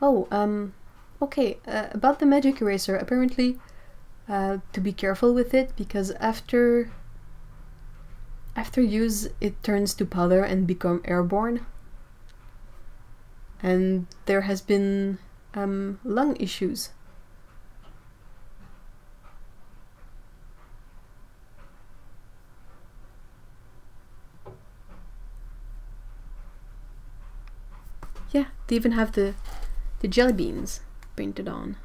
Oh um okay uh, about the magic eraser apparently uh, to be careful with it because after after use it turns to powder and become airborne and there has been um, lung issues. Yeah, they even have the the jelly beans painted on.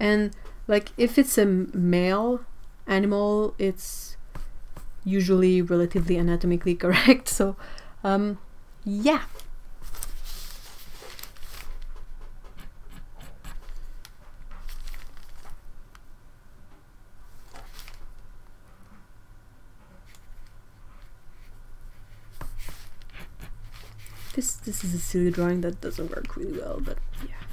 And like if it's a male animal, it's usually relatively anatomically correct. So um, yeah. This this is a silly drawing that doesn't work really well, but yeah.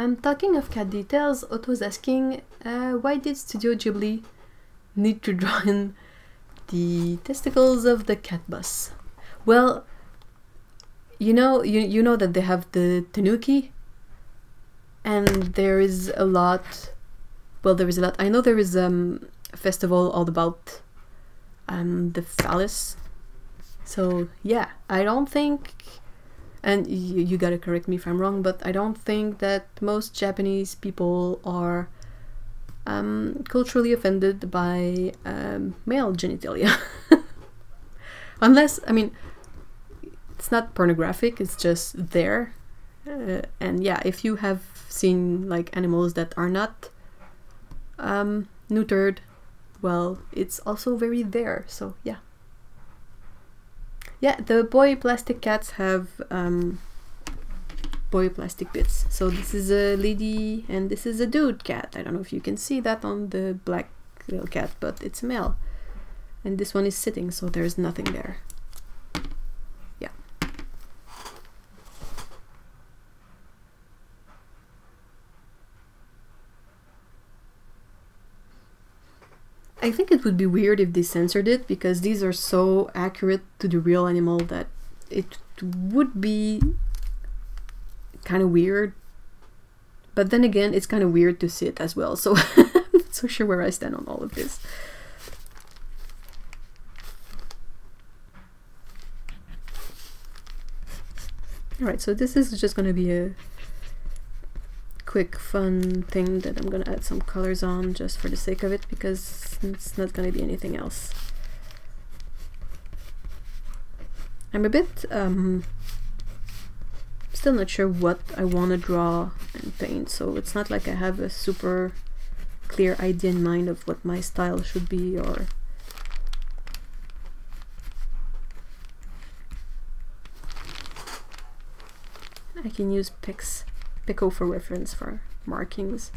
I'm talking of cat details. Otto's asking, uh, why did Studio Ghibli need to draw in the testicles of the cat bus? Well, you know, you you know that they have the tanuki, and there is a lot. Well, there is a lot. I know there is um, a festival all about um, the phallus. So yeah, I don't think and you, you gotta correct me if I'm wrong, but I don't think that most Japanese people are um, culturally offended by um, male genitalia. Unless, I mean, it's not pornographic, it's just there. Uh, and yeah, if you have seen like animals that are not um, neutered, well, it's also very there, so yeah. Yeah, the boy plastic cats have um, boy plastic bits. So this is a lady and this is a dude cat. I don't know if you can see that on the black little cat, but it's male. And this one is sitting, so there's nothing there. I think it would be weird if they censored it because these are so accurate to the real animal that it would be kind of weird. But then again, it's kind of weird to see it as well, so I'm not so sure where I stand on all of this. Alright, so this is just going to be a quick fun thing that I'm gonna add some colors on just for the sake of it because it's not gonna be anything else. I'm a bit um, still not sure what I want to draw and paint so it's not like I have a super clear idea in mind of what my style should be or I can use picks Pico for reference for markings.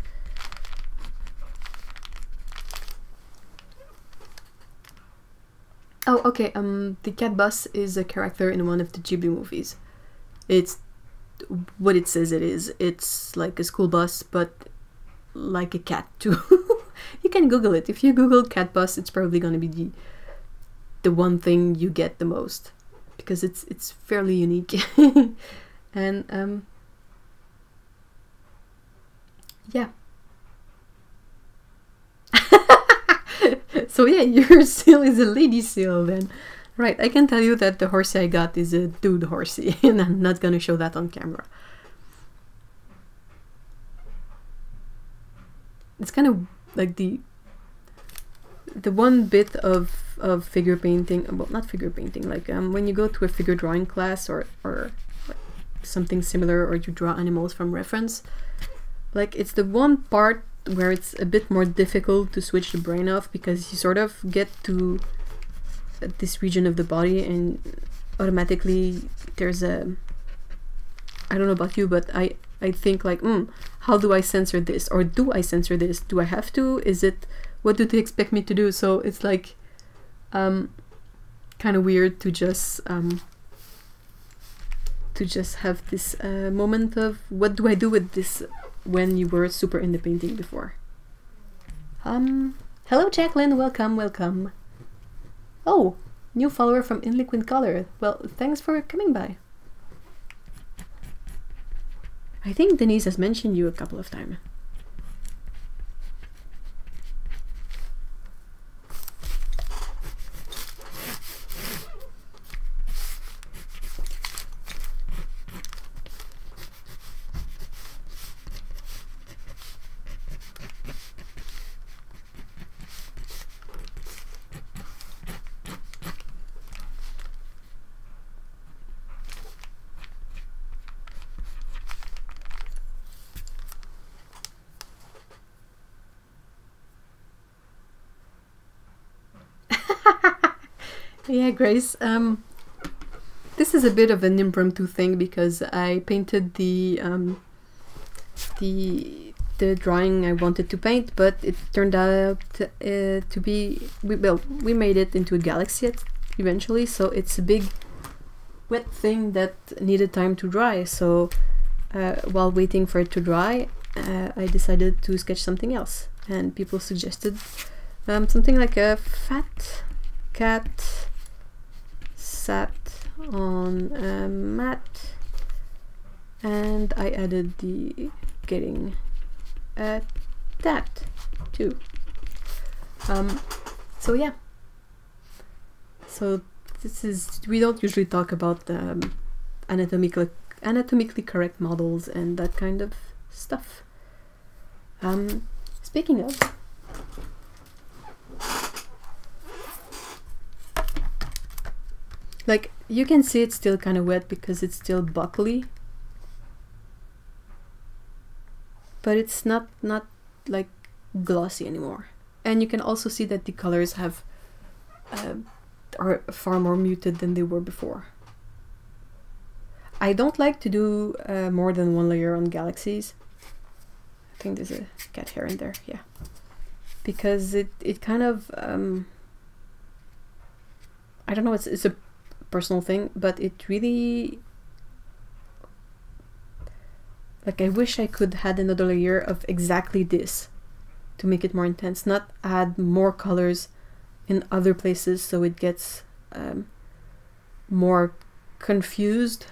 Oh, okay, um, the cat bus is a character in one of the Ghibli movies. It's what it says it is. It's like a school bus, but like a cat too. you can Google it. If you Google cat bus, it's probably gonna be the the one thing you get the most because it's it's fairly unique. and um, yeah. so yeah, your seal is a lady seal then. Right, I can tell you that the horsey I got is a dude horsey, and I'm not gonna show that on camera. It's kind of like the the one bit of of figure painting, well, not figure painting, like um, when you go to a figure drawing class or or something similar, or you draw animals from reference, like it's the one part where it's a bit more difficult to switch the brain off because you sort of get to this region of the body and automatically there's a I don't know about you but I I think like mm, how do I censor this? Or do I censor this? Do I have to? Is it what do they expect me to do? So it's like um kind of weird to just um to just have this uh, moment of what do I do with this when you were super into painting before. Um, hello Jacqueline, welcome, welcome. Oh, new follower from In Liquid Color. Well, thanks for coming by. I think Denise has mentioned you a couple of times. Yeah, Grace. Um, this is a bit of an impromptu thing because I painted the um, the the drawing I wanted to paint, but it turned out to, uh, to be we, well we made it into a galaxy eventually, so it's a big wet thing that needed time to dry. So uh, while waiting for it to dry, uh, I decided to sketch something else. And people suggested um, something like a fat cat sat on a mat and I added the getting at that too. Um, so yeah. So this is we don't usually talk about um, anatomically anatomically correct models and that kind of stuff. Um, speaking of. Like, you can see it's still kind of wet because it's still buckly. But it's not, not like glossy anymore. And you can also see that the colors have uh, are far more muted than they were before. I don't like to do uh, more than one layer on galaxies. I think there's a cat hair in there, yeah. Because it, it kind of, um, I don't know, it's, it's a personal thing, but it really, like I wish I could had another layer of exactly this to make it more intense, not add more colors in other places so it gets um, more confused.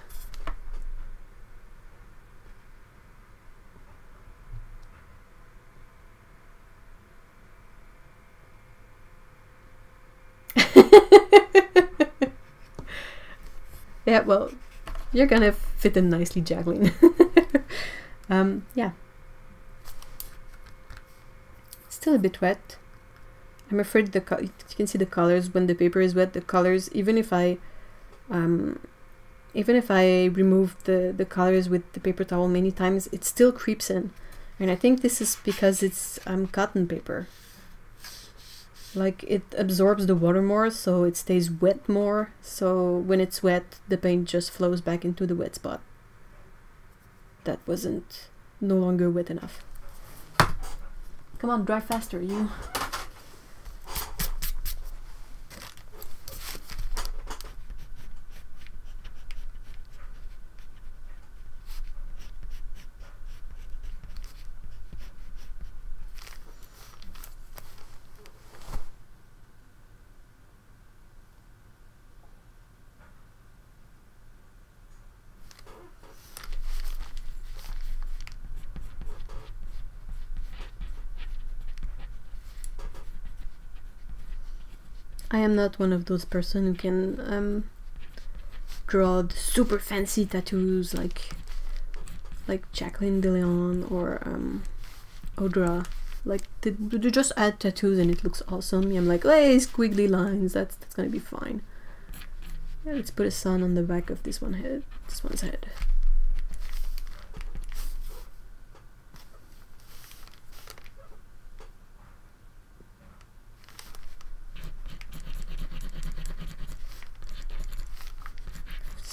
Yeah, well, you're gonna fit in nicely, Jacqueline. um, yeah. Still a bit wet. I'm afraid the you can see the colors when the paper is wet. The colors, even if I, um, even if I remove the the colors with the paper towel many times, it still creeps in, and I think this is because it's um cotton paper. Like it absorbs the water more, so it stays wet more. So when it's wet, the paint just flows back into the wet spot. That wasn't no longer wet enough. Come on, dry faster, you. Am not one of those person who can um, draw super fancy tattoos like like Jacqueline DeLeon or um, Audra. Like they, they just add tattoos and it looks awesome. I'm like, hey, squiggly lines. That's that's gonna be fine. Yeah, let's put a sun on the back of this one head. This one's head.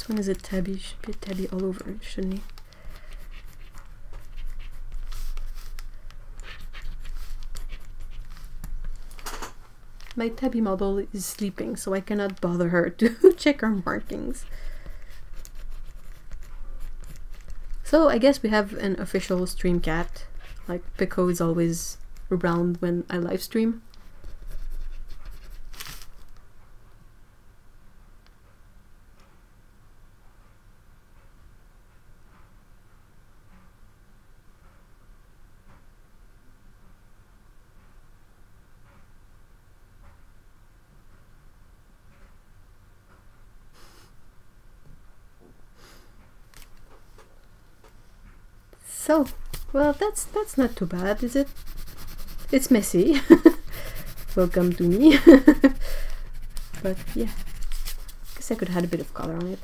One is a tabby. Should be a tabby all over, shouldn't he? My tabby model is sleeping, so I cannot bother her to check her markings. So I guess we have an official stream cat. Like Pico is always around when I live stream. So, well, that's that's not too bad, is it? It's messy. Welcome to me. but yeah, I guess I could add a bit of color on it.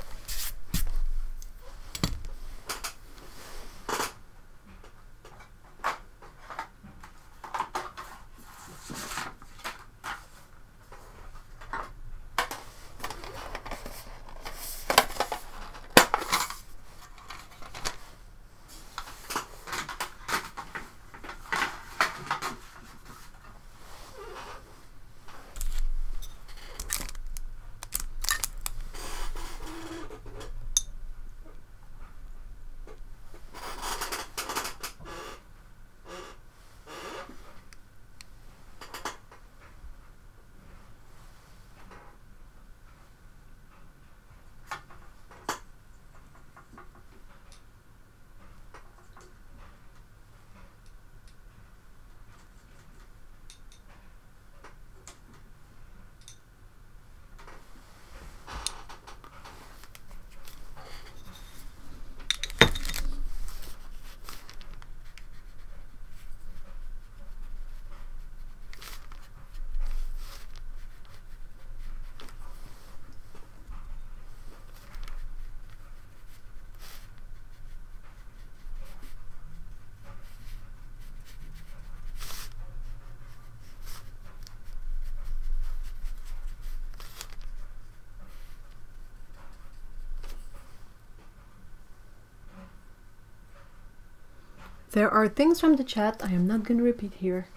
There are things from the chat I am not going to repeat here.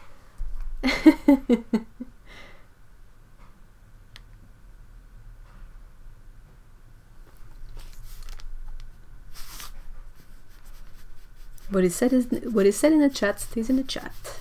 what is said is what is said in the chat stays in the chat.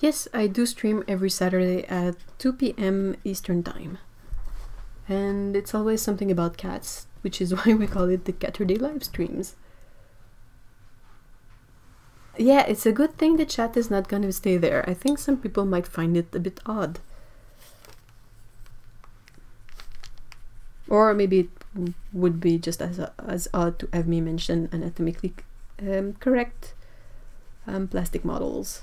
Yes, I do stream every Saturday at 2 p.m. Eastern Time. And it's always something about cats, which is why we call it the Caturday live streams. Yeah, it's a good thing the chat is not going to stay there. I think some people might find it a bit odd. Or maybe it would be just as, as odd to have me mention anatomically um, correct um, plastic models.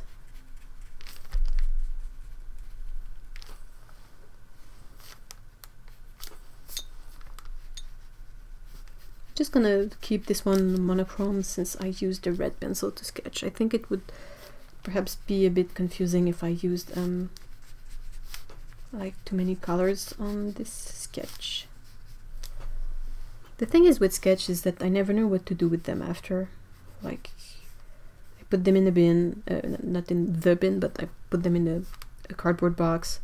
Just gonna keep this one monochrome since I used a red pencil to sketch. I think it would perhaps be a bit confusing if I used um, like too many colors on this sketch. The thing is with sketch is that I never know what to do with them after. Like I put them in a bin, uh, not in the bin, but I put them in a, a cardboard box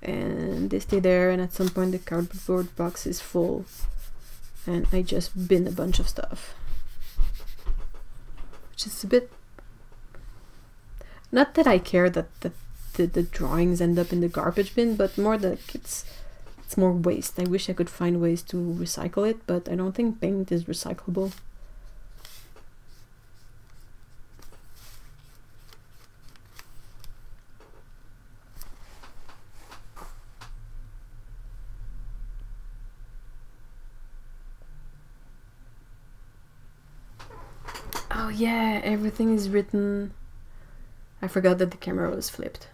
and they stay there and at some point the cardboard box is full and I just bin a bunch of stuff. Which is a bit... Not that I care that the, the, the drawings end up in the garbage bin, but more that it's, it's more waste. I wish I could find ways to recycle it, but I don't think paint is recyclable. Oh yeah, everything is written. I forgot that the camera was flipped.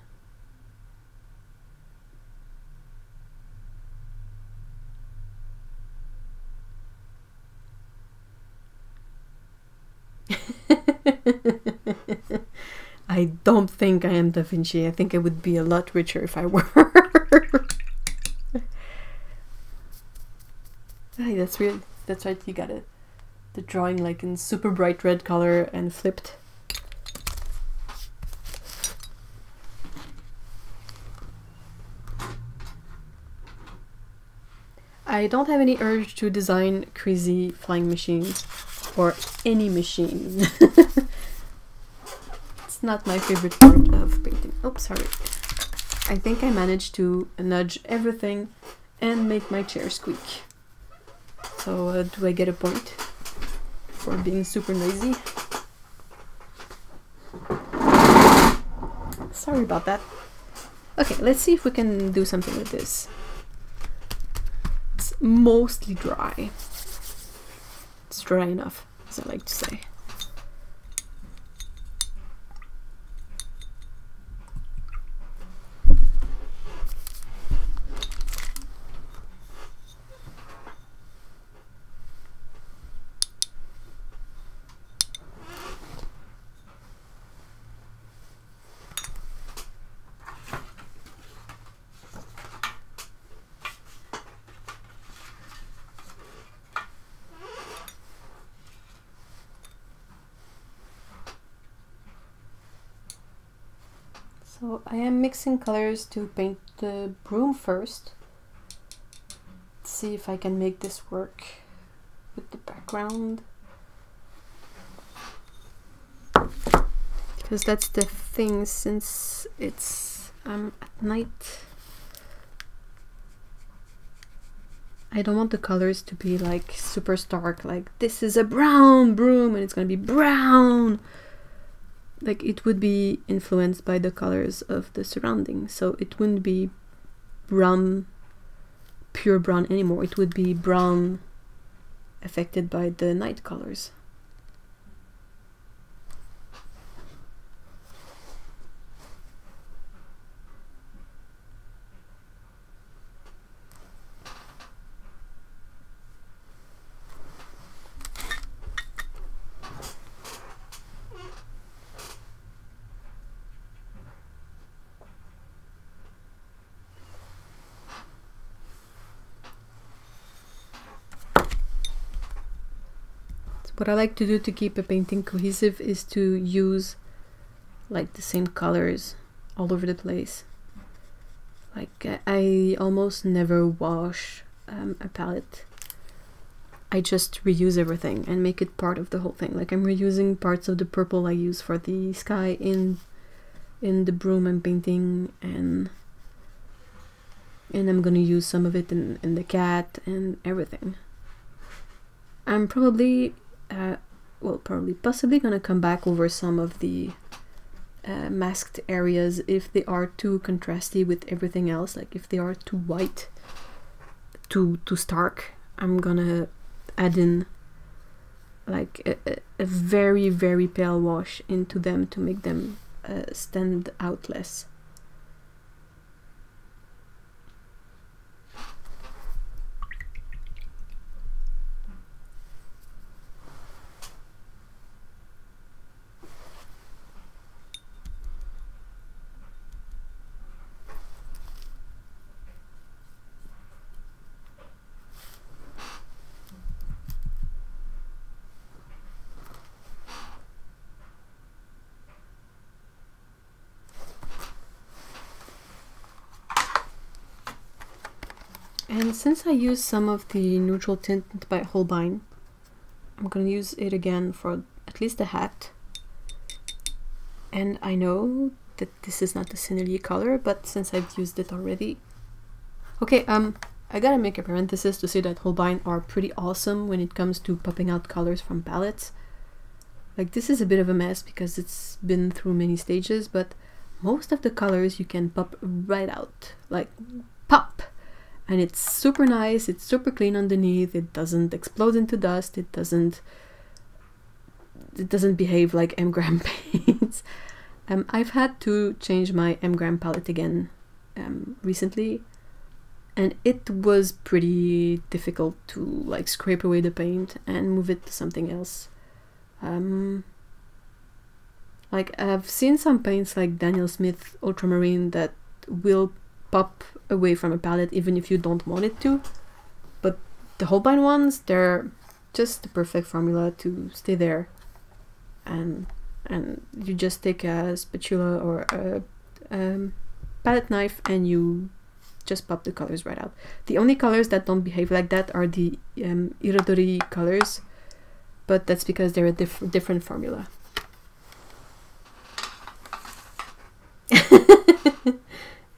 I don't think I am Da Vinci. I think I would be a lot richer if I were. hey, that's weird. That's right, you got it the drawing like in super bright red color and flipped. I don't have any urge to design crazy flying machines or any machine. it's not my favorite part of painting. Oh, sorry. I think I managed to nudge everything and make my chair squeak. So uh, do I get a point? For being super noisy. Sorry about that. Okay, let's see if we can do something with this. It's mostly dry. It's dry enough, as I like to say. So I am mixing colors to paint the broom first. Let's see if I can make this work with the background. Because that's the thing, since it's um, at night. I don't want the colors to be like super stark, like this is a brown broom and it's gonna be brown like it would be influenced by the colors of the surroundings so it wouldn't be brown pure brown anymore. It would be brown affected by the night colors. What I like to do to keep a painting cohesive is to use like the same colors all over the place. Like I almost never wash um, a palette. I just reuse everything and make it part of the whole thing. Like I'm reusing parts of the purple I use for the sky in in the broom I'm painting and and I'm gonna use some of it in, in the cat and everything. I'm probably uh, well, probably possibly gonna come back over some of the uh, masked areas if they are too contrasty with everything else, like if they are too white, too too stark. I'm gonna add in like a, a very very pale wash into them to make them uh, stand out less. And since I used some of the neutral tint by Holbein, I'm gonna use it again for at least the hat. And I know that this is not the Sennelier color, but since I've used it already... Okay, um, I gotta make a parenthesis to say that Holbein are pretty awesome when it comes to popping out colors from palettes. Like this is a bit of a mess because it's been through many stages, but most of the colors you can pop right out. Like! And it's super nice it's super clean underneath it doesn't explode into dust it doesn't it doesn't behave like M. Graham paints. Um, I've had to change my M. Graham palette again um, recently and it was pretty difficult to like scrape away the paint and move it to something else. Um, like I've seen some paints like Daniel Smith Ultramarine that will pop away from a palette even if you don't want it to. But the Holbein ones, they're just the perfect formula to stay there. And and you just take a spatula or a um, palette knife and you just pop the colors right out. The only colors that don't behave like that are the um, Irodori colors, but that's because they're a diff different formula.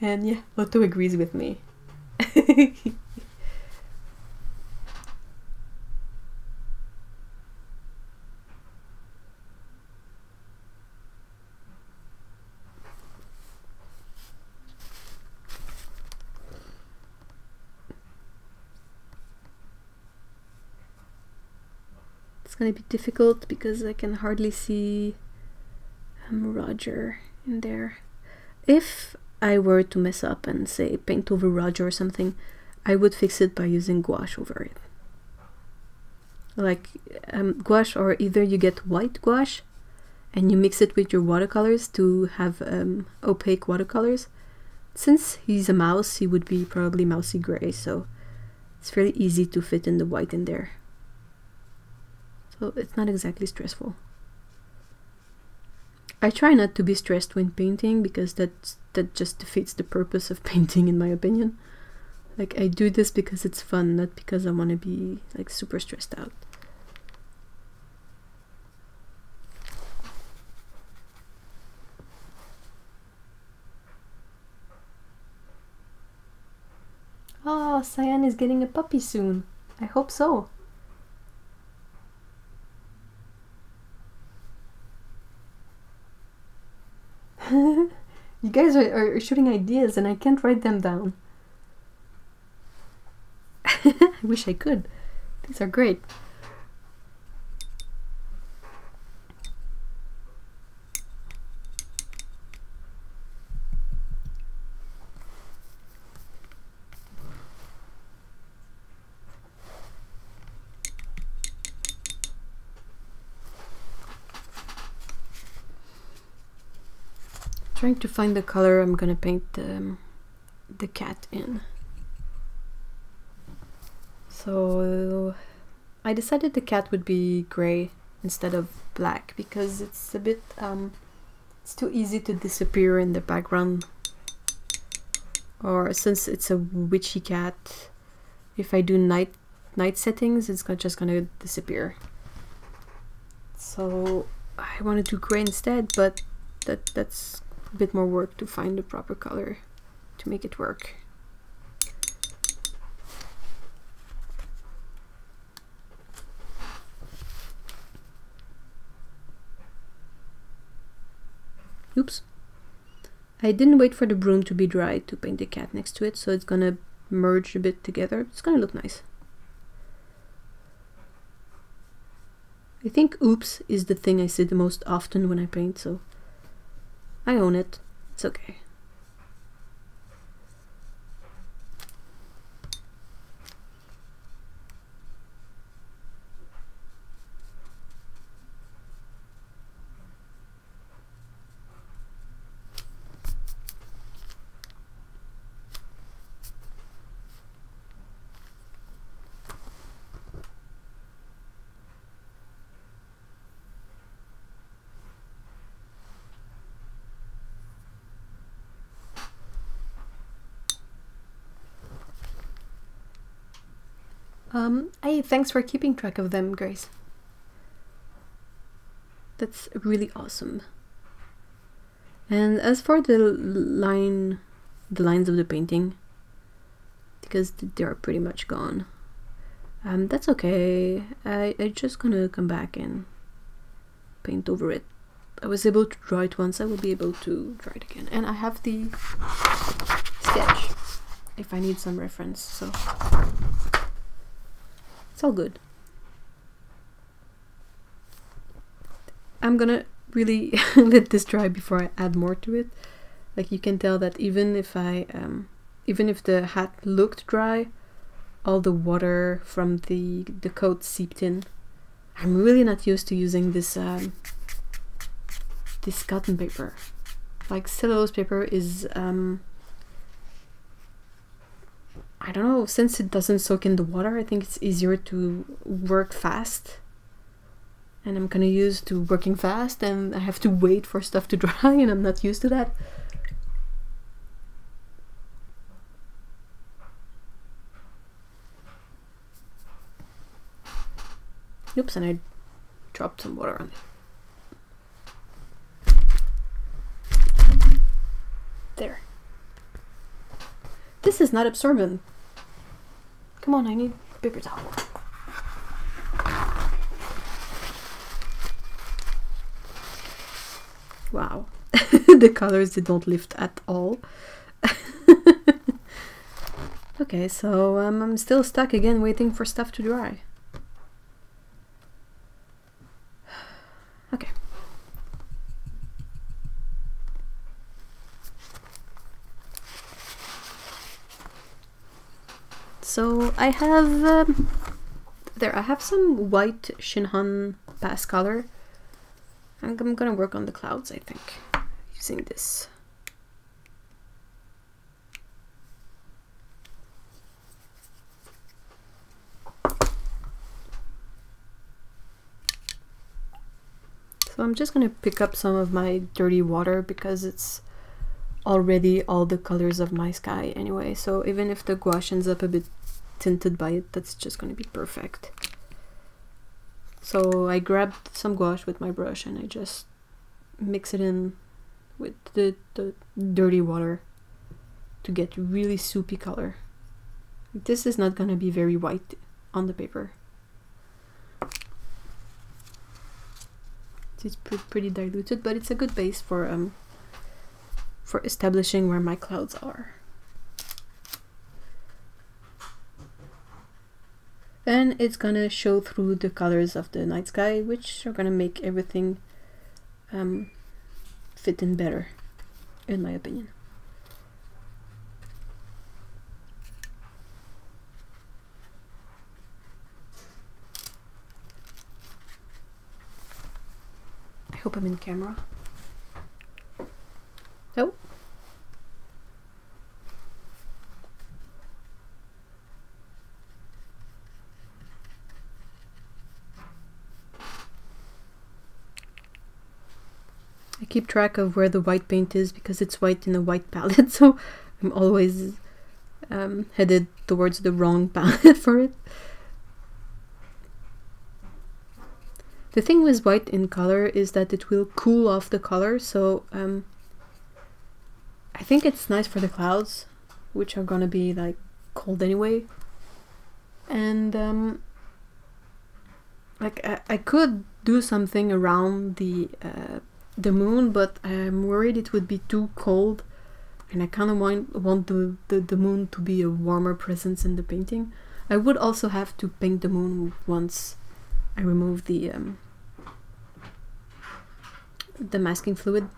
And yeah, Otto agrees with me. it's gonna be difficult because I can hardly see um, Roger in there. If I were to mess up and say paint over Roger or something, I would fix it by using gouache over it. Like um, gouache or either you get white gouache and you mix it with your watercolors to have um, opaque watercolors. Since he's a mouse, he would be probably mousy gray, so it's fairly easy to fit in the white in there. So it's not exactly stressful. I try not to be stressed when painting because that that just defeats the purpose of painting in my opinion. Like I do this because it's fun, not because I want to be like super stressed out. Oh, Cyan is getting a puppy soon. I hope so. You guys are, are shooting ideas and I can't write them down. I wish I could. These are great. Trying to find the color I'm gonna paint the, um, the cat in. So I decided the cat would be gray instead of black because it's a bit um, it's too easy to disappear in the background or since it's a witchy cat if I do night night settings it's just gonna disappear so I want to do gray instead but that that's a bit more work to find the proper color to make it work. Oops. I didn't wait for the broom to be dry to paint the cat next to it, so it's gonna merge a bit together. It's gonna look nice. I think oops is the thing I say the most often when I paint, so I own it. It's okay. Um, hey, thanks for keeping track of them, Grace. That's really awesome. And as for the line, the lines of the painting, because they are pretty much gone, um, that's okay. I, I'm just gonna come back and paint over it. I was able to draw it once, I will be able to draw it again. And I have the sketch if I need some reference, so it's all good. I'm gonna really let this dry before I add more to it. Like you can tell that even if I, um, even if the hat looked dry, all the water from the, the coat seeped in. I'm really not used to using this, um, this cotton paper. Like cellulose paper is, um, I don't know, since it doesn't soak in the water, I think it's easier to work fast. And I'm kind of used to working fast and I have to wait for stuff to dry and I'm not used to that. Oops, and I dropped some water on it. There. This is not absorbent. Come on, I need paper towel. Wow. the colors they don't lift at all. okay, so um, I'm still stuck again waiting for stuff to dry. So I have, um, there, I have some white Shinhan pass color. I'm gonna work on the clouds, I think, using this. So I'm just gonna pick up some of my dirty water because it's already all the colors of my sky anyway. So even if the gouache ends up a bit tinted by it, that's just going to be perfect. So I grabbed some gouache with my brush and I just mix it in with the, the dirty water to get really soupy color. This is not going to be very white on the paper. It's pre pretty diluted, but it's a good base for um for establishing where my clouds are. And it's gonna show through the colors of the night sky which are gonna make everything um, fit in better in my opinion. I hope I'm in camera. Keep track of where the white paint is because it's white in a white palette, so I'm always um, headed towards the wrong palette for it. The thing with white in color is that it will cool off the color, so um, I think it's nice for the clouds, which are gonna be like cold anyway. And um, like I, I could do something around the uh, the moon, but I'm worried it would be too cold, and I kind of want want the, the the moon to be a warmer presence in the painting. I would also have to paint the moon once I remove the um, the masking fluid.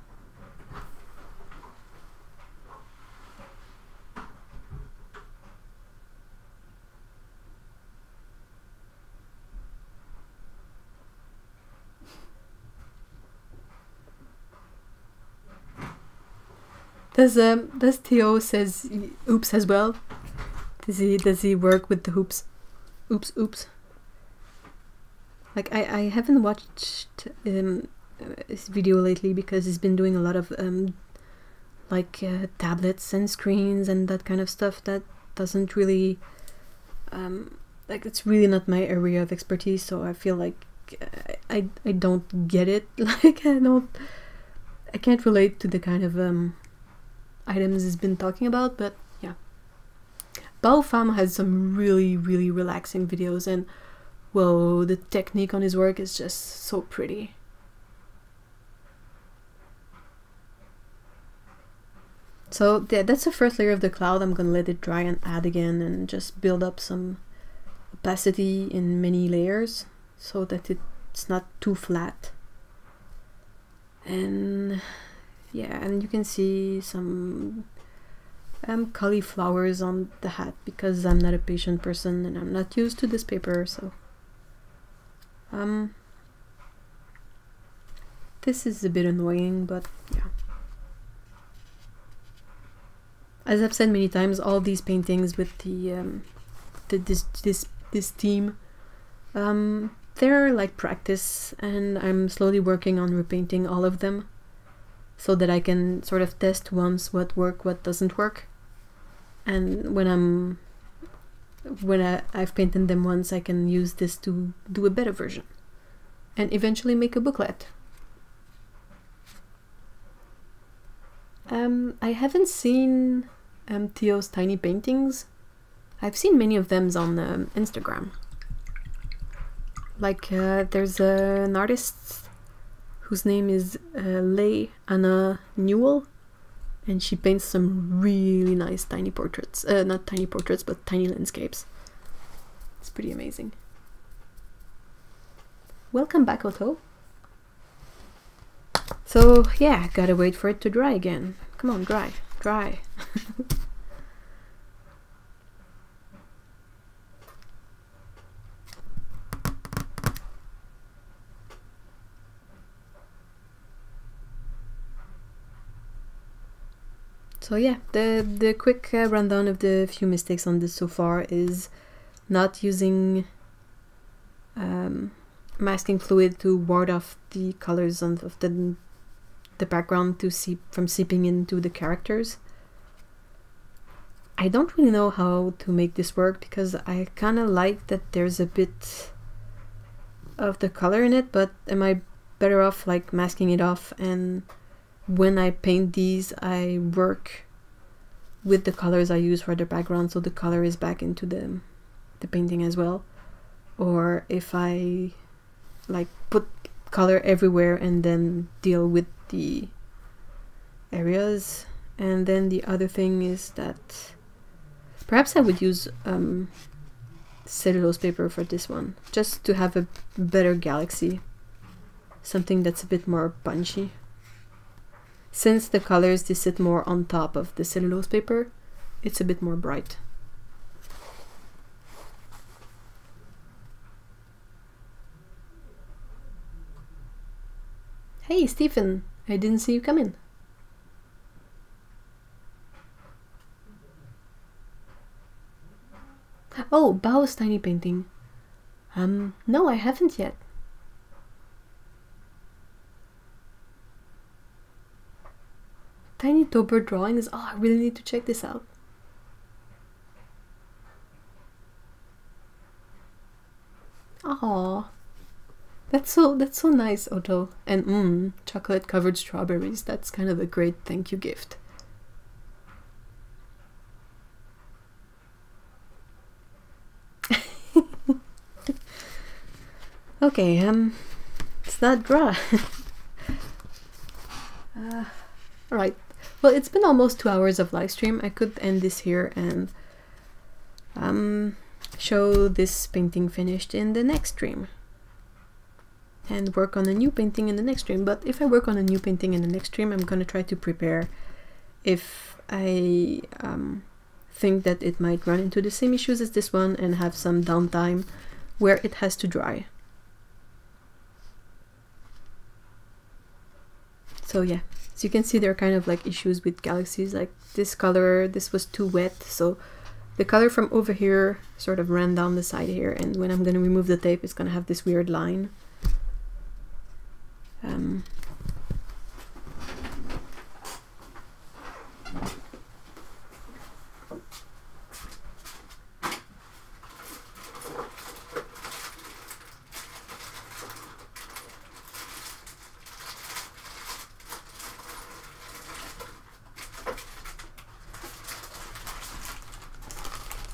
Does um does Theo says oops as well? Does he does he work with the hoops? Oops oops. Like I I haven't watched um his video lately because he's been doing a lot of um like uh, tablets and screens and that kind of stuff that doesn't really um like it's really not my area of expertise so I feel like I I, I don't get it like I don't I can't relate to the kind of um items he's been talking about, but yeah. Bao Pham has some really, really relaxing videos, and whoa, the technique on his work is just so pretty. So yeah, that's the first layer of the cloud. I'm gonna let it dry and add again and just build up some opacity in many layers so that it's not too flat. And yeah and you can see some um, cauliflowers on the hat because I'm not a patient person and I'm not used to this paper so um this is a bit annoying but yeah. As I've said many times all these paintings with the um, the this this this theme um they're like practice and I'm slowly working on repainting all of them so that I can sort of test once what work, what doesn't work. And when I'm when I, I've painted them once, I can use this to do a better version and eventually make a booklet. Um, I haven't seen um, Theo's tiny paintings. I've seen many of them on um, Instagram. Like uh, there's uh, an artist whose name is uh, Anna Newell, and she paints some really nice tiny portraits. Uh, not tiny portraits, but tiny landscapes. It's pretty amazing. Welcome back, Otto. So, yeah, gotta wait for it to dry again. Come on, dry, dry. So yeah, the the quick uh, rundown of the few mistakes on this so far is not using um, masking fluid to ward off the colors on, of the the background to seep from seeping into the characters. I don't really know how to make this work because I kind of like that there's a bit of the color in it, but am I better off like masking it off and when I paint these, I work with the colors I use for the background, so the color is back into the, the painting as well. Or if I like put color everywhere and then deal with the areas. And then the other thing is that perhaps I would use um, cellulose paper for this one, just to have a better galaxy. Something that's a bit more punchy. Since the colors they sit more on top of the cellulose paper, it's a bit more bright. Hey Stephen, I didn't see you come in. Oh, Bao's tiny painting. Um, no, I haven't yet. Tiny Tober drawings. Oh, I really need to check this out. Oh, that's so that's so nice, Otto. And mmm, chocolate covered strawberries. That's kind of a great thank you gift. okay, um, it's not draw. uh, all right. Well, it's been almost two hours of live stream. I could end this here and um, show this painting finished in the next stream and work on a new painting in the next stream. But if I work on a new painting in the next stream, I'm gonna try to prepare if I um, think that it might run into the same issues as this one and have some downtime where it has to dry. So yeah, as you can see there are kind of like issues with galaxies like this color, this was too wet so the color from over here sort of ran down the side here and when I'm going to remove the tape it's going to have this weird line. Um,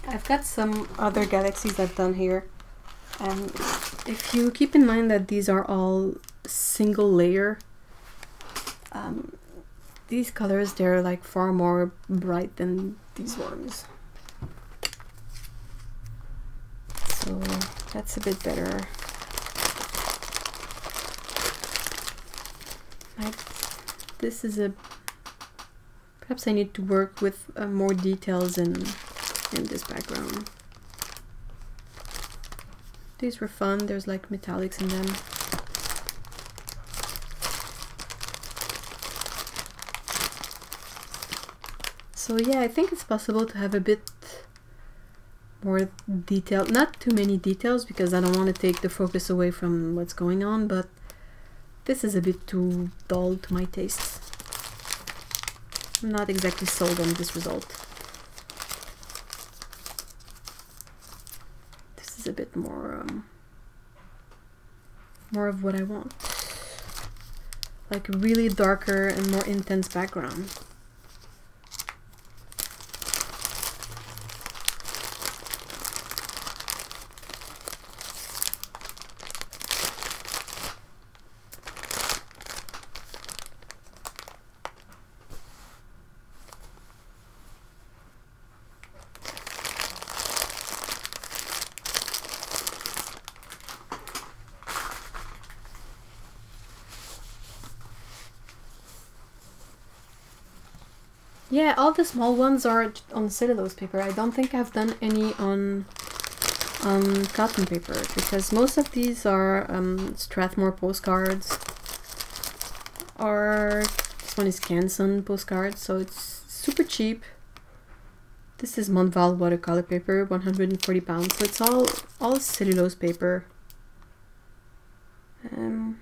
I've got some other galaxies I've done here. And if you keep in mind that these are all single layer, um, these colors, they're like far more bright than these ones. So that's a bit better. Like, this is a... Perhaps I need to work with uh, more details and in this background. These were fun, there's like metallics in them. So yeah, I think it's possible to have a bit more detail, not too many details because I don't want to take the focus away from what's going on, but this is a bit too dull to my taste. I'm not exactly sold on this result. a bit more um, more of what I want. Like really darker and more intense background. Yeah, all the small ones are on cellulose paper. I don't think I've done any on on cotton paper because most of these are um, Strathmore postcards or this one is Canson postcards, so it's super cheap. This is Montval watercolor paper, 140 pounds, so it's all all cellulose paper. Um,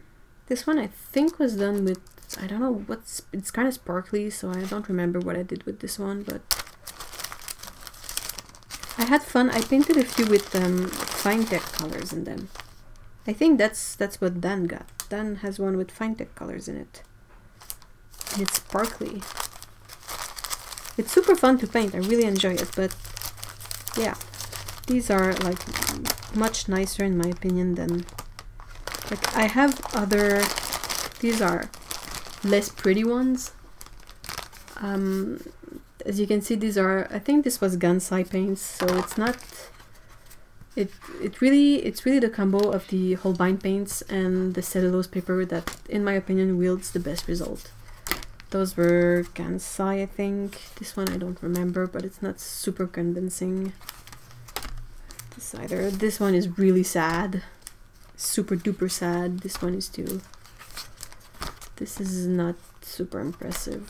this one I think was done with I don't know what's it's kind of sparkly so I don't remember what I did with this one but I had fun I painted a few with um, Finetec colors in them. I think that's that's what Dan got. Dan has one with Finetec colors in it. And it's sparkly. It's super fun to paint I really enjoy it but yeah. These are like much nicer in my opinion than like I have other these are less pretty ones. Um, as you can see, these are, I think this was Gansai paints, so it's not it it really it's really the combo of the Holbein paints and the cellulose paper that in my opinion wields the best result. Those were Gansai, I think. This one I don't remember but it's not super convincing. This either. This one is really sad. Super duper sad this one is too this is not super impressive.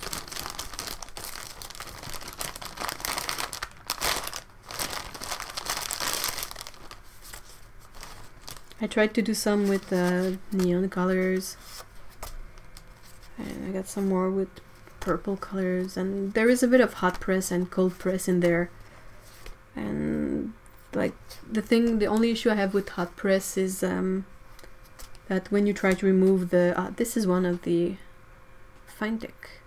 I tried to do some with uh, neon colors. And I got some more with purple colors. And there is a bit of hot press and cold press in there. And like the thing the only issue I have with hot press is um, that when you try to remove the uh, this is one of the Finetec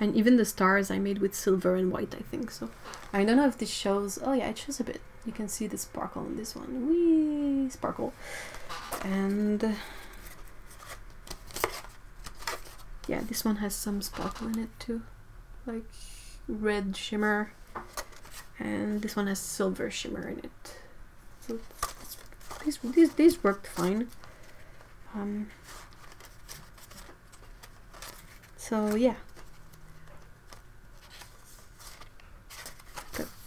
and even the stars I made with silver and white I think so. I don't know if this shows oh yeah it shows a bit. You can see the sparkle in this one. Wee sparkle. And yeah this one has some sparkle in it too. Like red shimmer. And this one has silver shimmer in it. So these these, these worked fine um, so yeah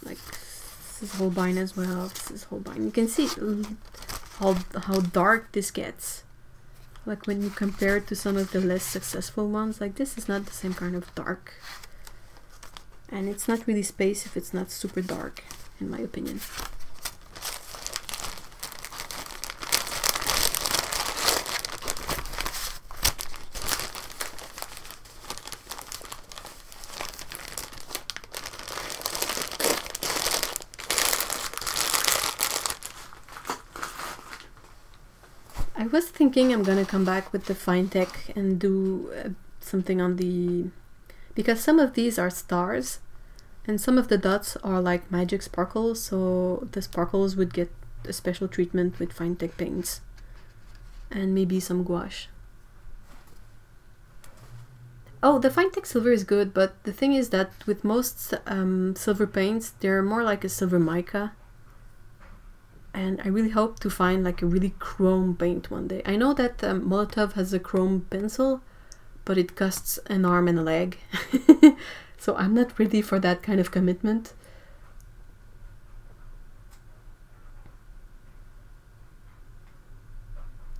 like This is Holbein as well. This is Holbein. You can see how, how dark this gets. Like when you compare it to some of the less successful ones, like this is not the same kind of dark. And it's not really space if it's not super dark, in my opinion. Was thinking I'm gonna come back with the Finetec and do uh, something on the... Because some of these are stars and some of the dots are like magic sparkles, so the sparkles would get a special treatment with Finetec paints. And maybe some gouache. Oh, the Finetec silver is good, but the thing is that with most um, silver paints, they're more like a silver mica and I really hope to find like a really chrome paint one day. I know that um, Molotow has a chrome pencil, but it costs an arm and a leg. so I'm not ready for that kind of commitment.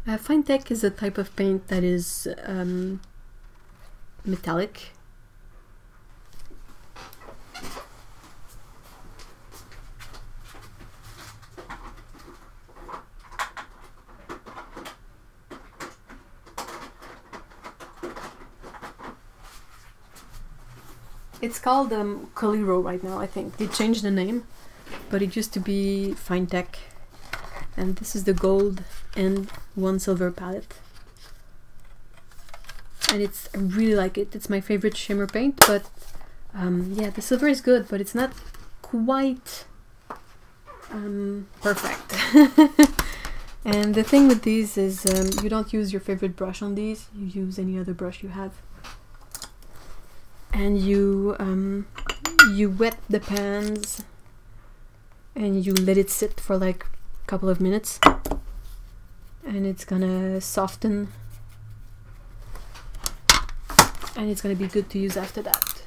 Uh, Finetec is a type of paint that is um, metallic It's called um, Coliro right now, I think. They changed the name, but it used to be Finetec. And this is the gold and one silver palette. And it's, I really like it. It's my favorite shimmer paint, but um, yeah, the silver is good, but it's not quite um, perfect. and the thing with these is um, you don't use your favorite brush on these, you use any other brush you have and you um, you wet the pans and you let it sit for like a couple of minutes. And it's gonna soften. And it's gonna be good to use after that.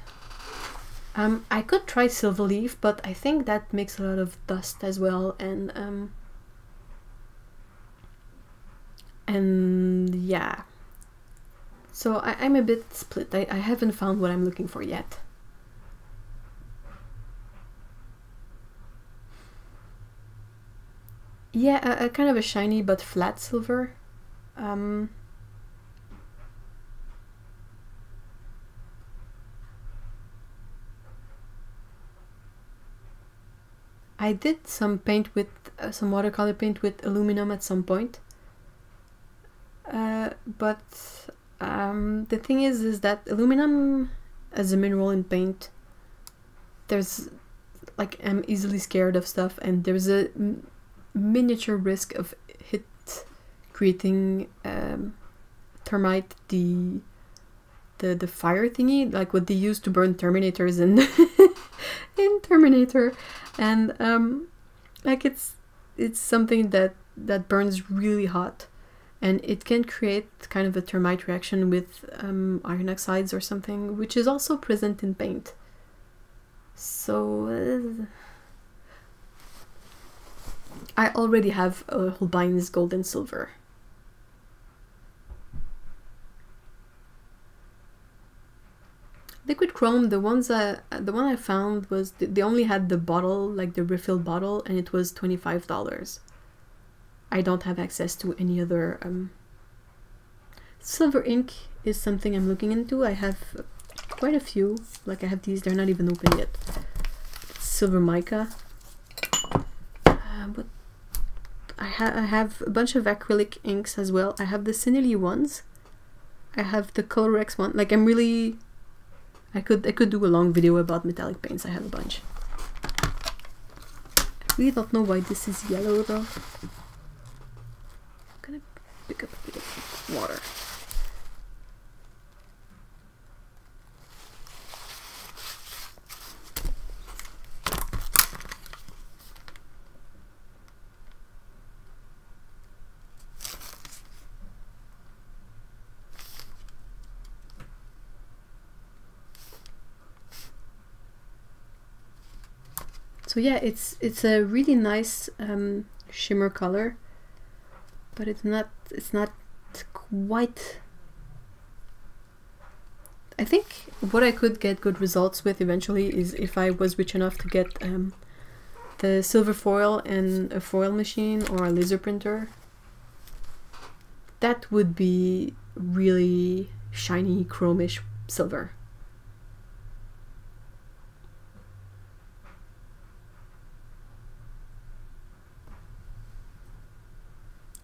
Um, I could try silver leaf but I think that makes a lot of dust as well and um, and yeah so I, am a bit split. I, I haven't found what I'm looking for yet. Yeah, a, a kind of a shiny but flat silver. Um, I did some paint with uh, some watercolor paint with aluminum at some point, uh, but um, the thing is, is that aluminum as a mineral in paint, there's like I'm easily scared of stuff, and there's a miniature risk of hit creating um, thermite the the the fire thingy, like what they use to burn Terminators in in Terminator, and um, like it's it's something that that burns really hot and it can create kind of a thermite reaction with um, iron oxides or something which is also present in paint. So uh, I already have Holbein's gold and silver. Liquid chrome the ones that the one i found was they only had the bottle like the refill bottle and it was $25 i don't have access to any other um, silver ink is something i'm looking into. I have quite a few. Like i have these they're not even open yet. Silver mica. Uh, but I, ha I have a bunch of acrylic inks as well. I have the Sennelier ones. I have the Colorex one. Like i'm really I could I could do a long video about metallic paints. I have a bunch. I really don't know why this is yellow though. Pick up a bit of water. So yeah, it's it's a really nice um, shimmer color, but it's not it's not quite. I think what I could get good results with eventually is if I was rich enough to get um, the silver foil and a foil machine or a laser printer. That would be really shiny chromish silver.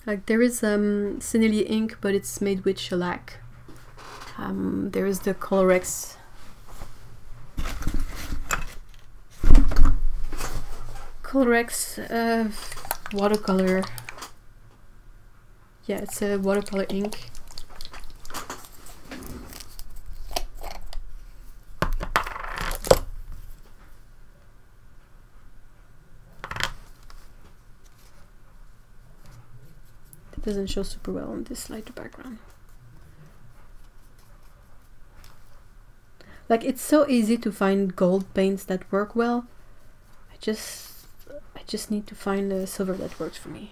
Like there is um, Sennelier ink, but it's made with shellac. Um, there is the Colorex Colorex uh, watercolor. Yeah, it's a watercolor ink. Doesn't show super well on this lighter background. Like it's so easy to find gold paints that work well. I just I just need to find a silver that works for me.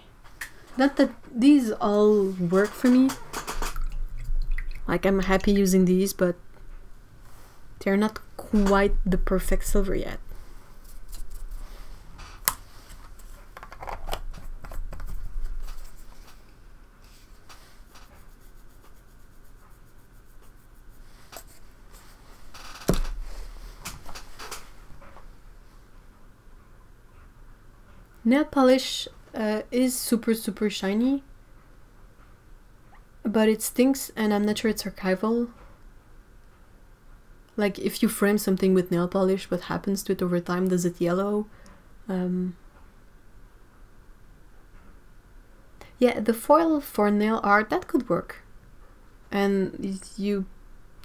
Not that these all work for me. Like I'm happy using these, but they're not quite the perfect silver yet. Nail polish uh, is super super shiny, but it stinks and I'm not sure it's archival. Like if you frame something with nail polish, what happens to it over time? Does it yellow? Um, yeah, the foil for nail art, that could work. And you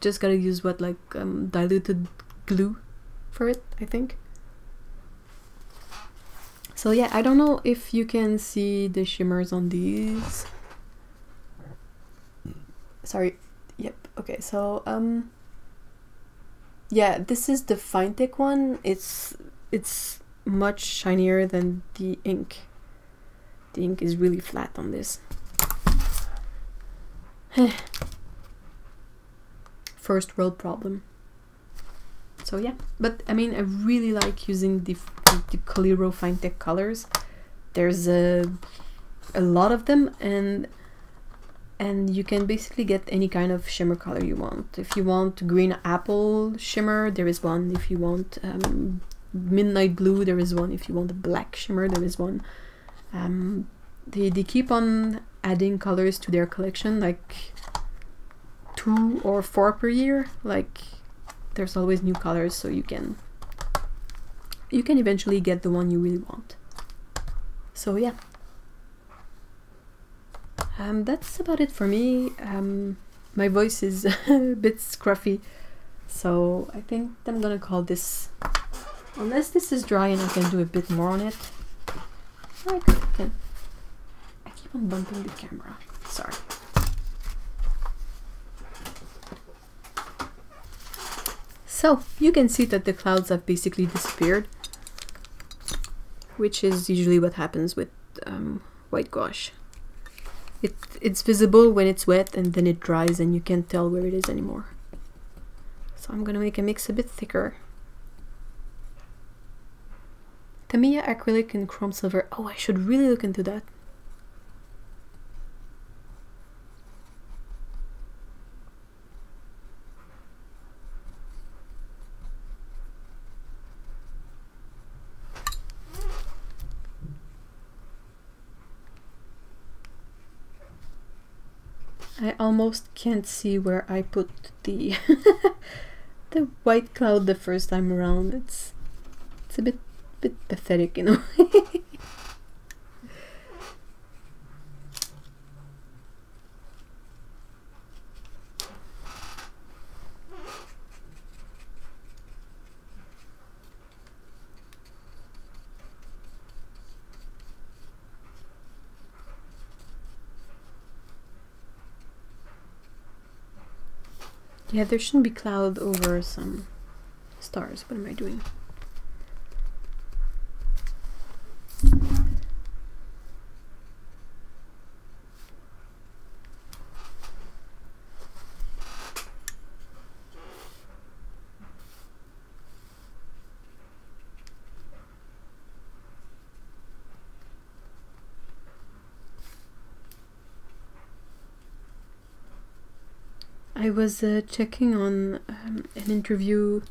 just gotta use what, like um, diluted glue for it, I think. So yeah, I don't know if you can see the shimmers on these. Sorry. Yep. Okay. So um. Yeah, this is the Finetec one. It's it's much shinier than the ink. The ink is really flat on this. First world problem. So yeah, but I mean, I really like using the the Coliro Finetec colors. There's a a lot of them and and you can basically get any kind of shimmer color you want. If you want green apple shimmer, there is one. If you want um, midnight blue, there is one. If you want a black shimmer, there is one. Um, they, they keep on adding colors to their collection, like two or four per year. Like there's always new colors, so you can you can eventually get the one you really want. So yeah. Um, that's about it for me. Um, my voice is a bit scruffy, so I think I'm gonna call this, unless this is dry and I can do a bit more on it. I. I keep on bumping the camera. Sorry. So you can see that the clouds have basically disappeared, which is usually what happens with um, white gouache. It, it's visible when it's wet and then it dries and you can't tell where it is anymore. So I'm gonna make a mix a bit thicker. Tamiya acrylic and chrome silver. Oh, I should really look into that. I almost can't see where I put the the white cloud the first time around. It's it's a bit bit pathetic in a way. Yeah, there shouldn't be cloud over some stars. What am I doing? Was uh, checking on um, an interview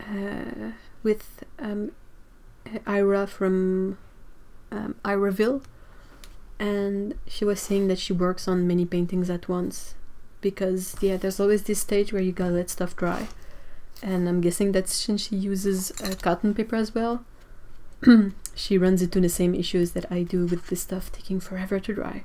uh, with um, Ira from um, Iraville, and she was saying that she works on many paintings at once because yeah, there's always this stage where you gotta let stuff dry, and I'm guessing that since she uses uh, cotton paper as well, she runs into the same issues that I do with this stuff taking forever to dry.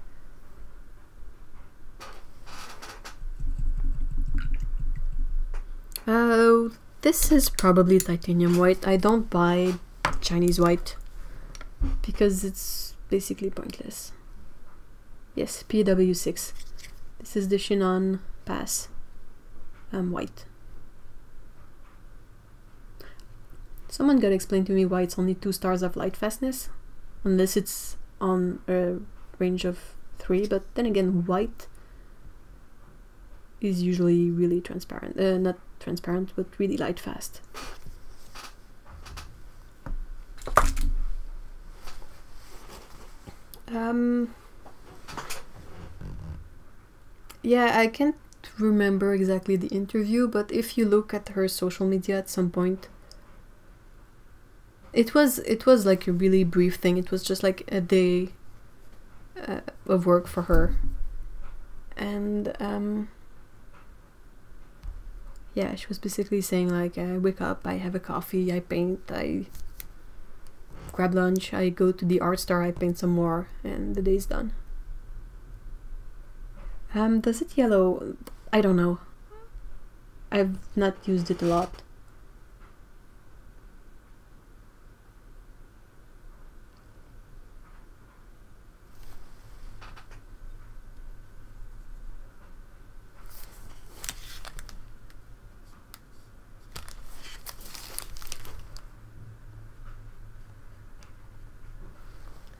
Oh, this is probably titanium white. I don't buy Chinese white because it's basically pointless. Yes, PW6. This is the Shinhan Pass um, white. Someone gotta explain to me why it's only two stars of light fastness, unless it's on a range of three, but then again, white is usually really transparent, uh, not transparent, but really light fast. Um, yeah, I can't remember exactly the interview, but if you look at her social media at some point, it was it was like a really brief thing. It was just like a day uh, of work for her, and um, yeah, she was basically saying like I wake up, I have a coffee, I paint, I grab lunch, I go to the art store, I paint some more, and the day's done. Um, does it yellow? I don't know. I've not used it a lot.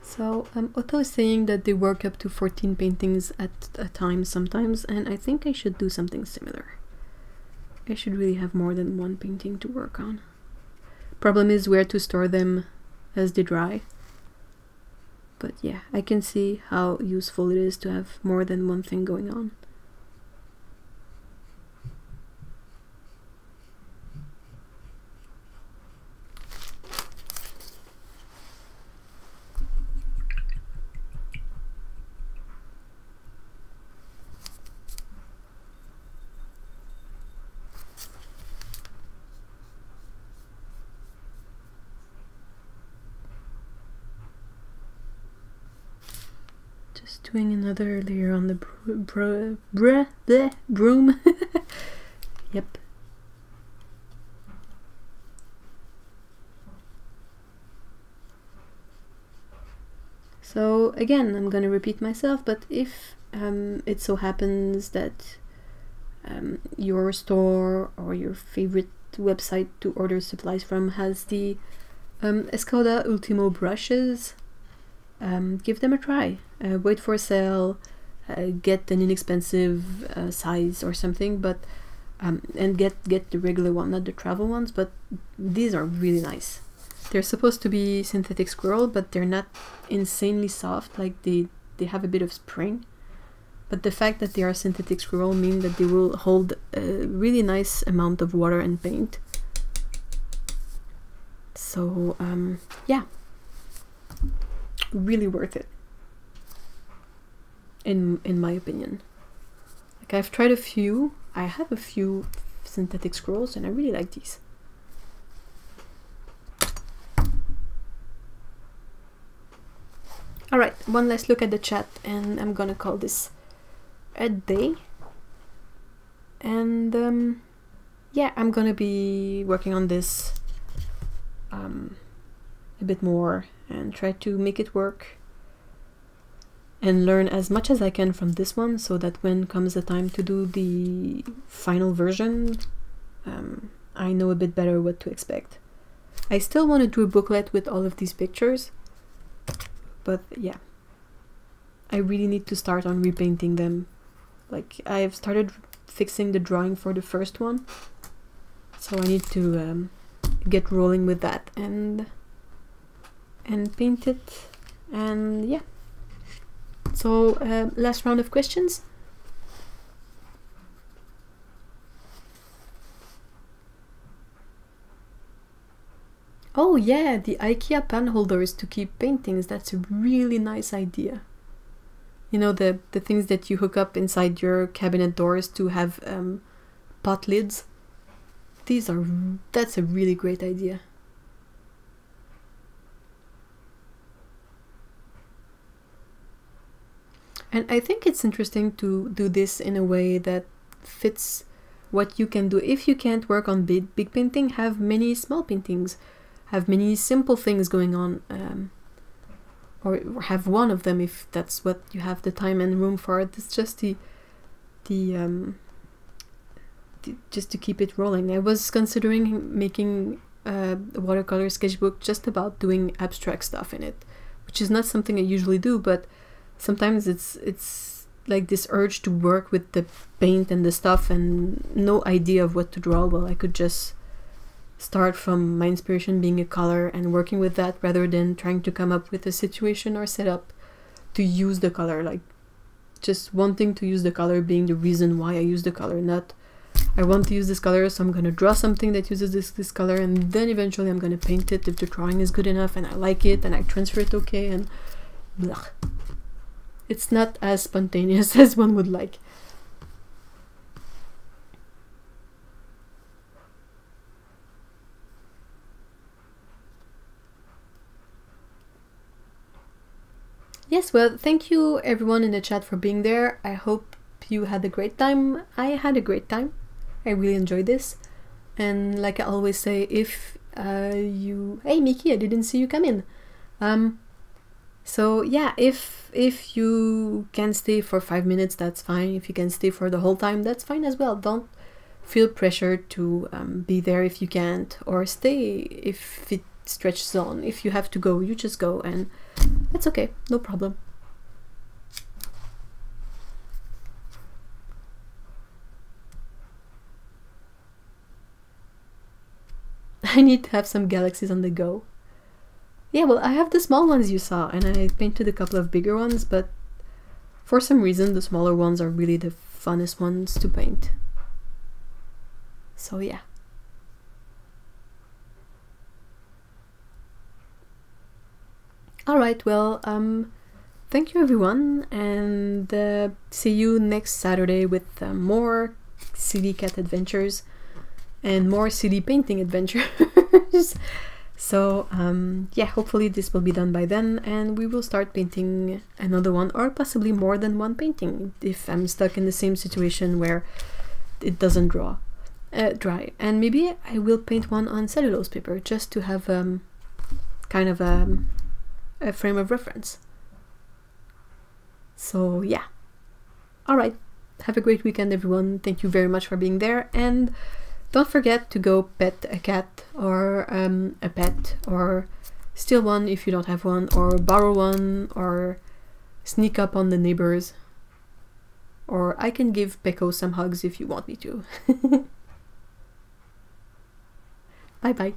So um, Otto is saying that they work up to 14 paintings at a time sometimes, and I think I should do something similar. I should really have more than one painting to work on. Problem is where to store them as they dry. But yeah, I can see how useful it is to have more than one thing going on. Doing another layer on the br br br bleh, broom. yep. So again, I'm gonna repeat myself, but if um, it so happens that um, your store or your favorite website to order supplies from has the um, Escoda Ultimo brushes, um, give them a try. Uh, wait for a sale, uh, get an inexpensive uh, size or something, but um, and get get the regular one, not the travel ones. But these are really nice. They're supposed to be synthetic squirrel, but they're not insanely soft. Like they they have a bit of spring. But the fact that they are synthetic squirrel mean that they will hold a really nice amount of water and paint. So um, yeah, really worth it. In in my opinion, like I've tried a few. I have a few synthetic squirrels and I really like these. Alright, one last look at the chat and I'm gonna call this a day. And um, yeah, I'm gonna be working on this um, a bit more and try to make it work and learn as much as I can from this one so that when comes the time to do the final version, um, I know a bit better what to expect. I still want to do a booklet with all of these pictures but yeah I really need to start on repainting them like I've started fixing the drawing for the first one so I need to um, get rolling with that and and paint it and yeah so uh, last round of questions Oh yeah, the IKEA pen holders to keep paintings. That's a really nice idea. You know the the things that you hook up inside your cabinet doors to have um, pot lids. These are that's a really great idea. And I think it's interesting to do this in a way that fits what you can do. If you can't work on big, big painting, have many small paintings. Have many simple things going on um, or have one of them if that's what you have the time and room for. It's just the the, um, the just to keep it rolling. I was considering making a watercolor sketchbook just about doing abstract stuff in it which is not something i usually do but sometimes it's it's like this urge to work with the paint and the stuff and no idea of what to draw well i could just start from my inspiration being a color and working with that rather than trying to come up with a situation or setup to use the color like just wanting to use the color being the reason why I use the color not I want to use this color so I'm gonna draw something that uses this this color and then eventually I'm gonna paint it if the drawing is good enough and I like it and I transfer it okay and blah. It's not as spontaneous as one would like Yes, well, thank you everyone in the chat for being there. I hope you had a great time. I had a great time. I really enjoyed this. And like I always say, if uh, you... Hey, Mickey, I didn't see you come in. Um, so yeah, if if you can stay for five minutes, that's fine. If you can stay for the whole time, that's fine as well. Don't feel pressured to um, be there if you can't, or stay if it stretches on. If you have to go, you just go and it's okay, no problem. I need to have some galaxies on the go. Yeah, well, I have the small ones you saw, and I painted a couple of bigger ones, but for some reason the smaller ones are really the funnest ones to paint. So yeah. All right, well, um, thank you everyone, and uh, see you next Saturday with uh, more silly cat adventures and more silly painting adventures. so um, yeah, hopefully this will be done by then, and we will start painting another one or possibly more than one painting if I'm stuck in the same situation where it doesn't draw uh, dry. And maybe I will paint one on cellulose paper just to have um, kind of a um, a frame of reference. So yeah. Alright, have a great weekend everyone. Thank you very much for being there and don't forget to go pet a cat or um, a pet or steal one if you don't have one or borrow one or sneak up on the neighbors or I can give Peko some hugs if you want me to. bye bye.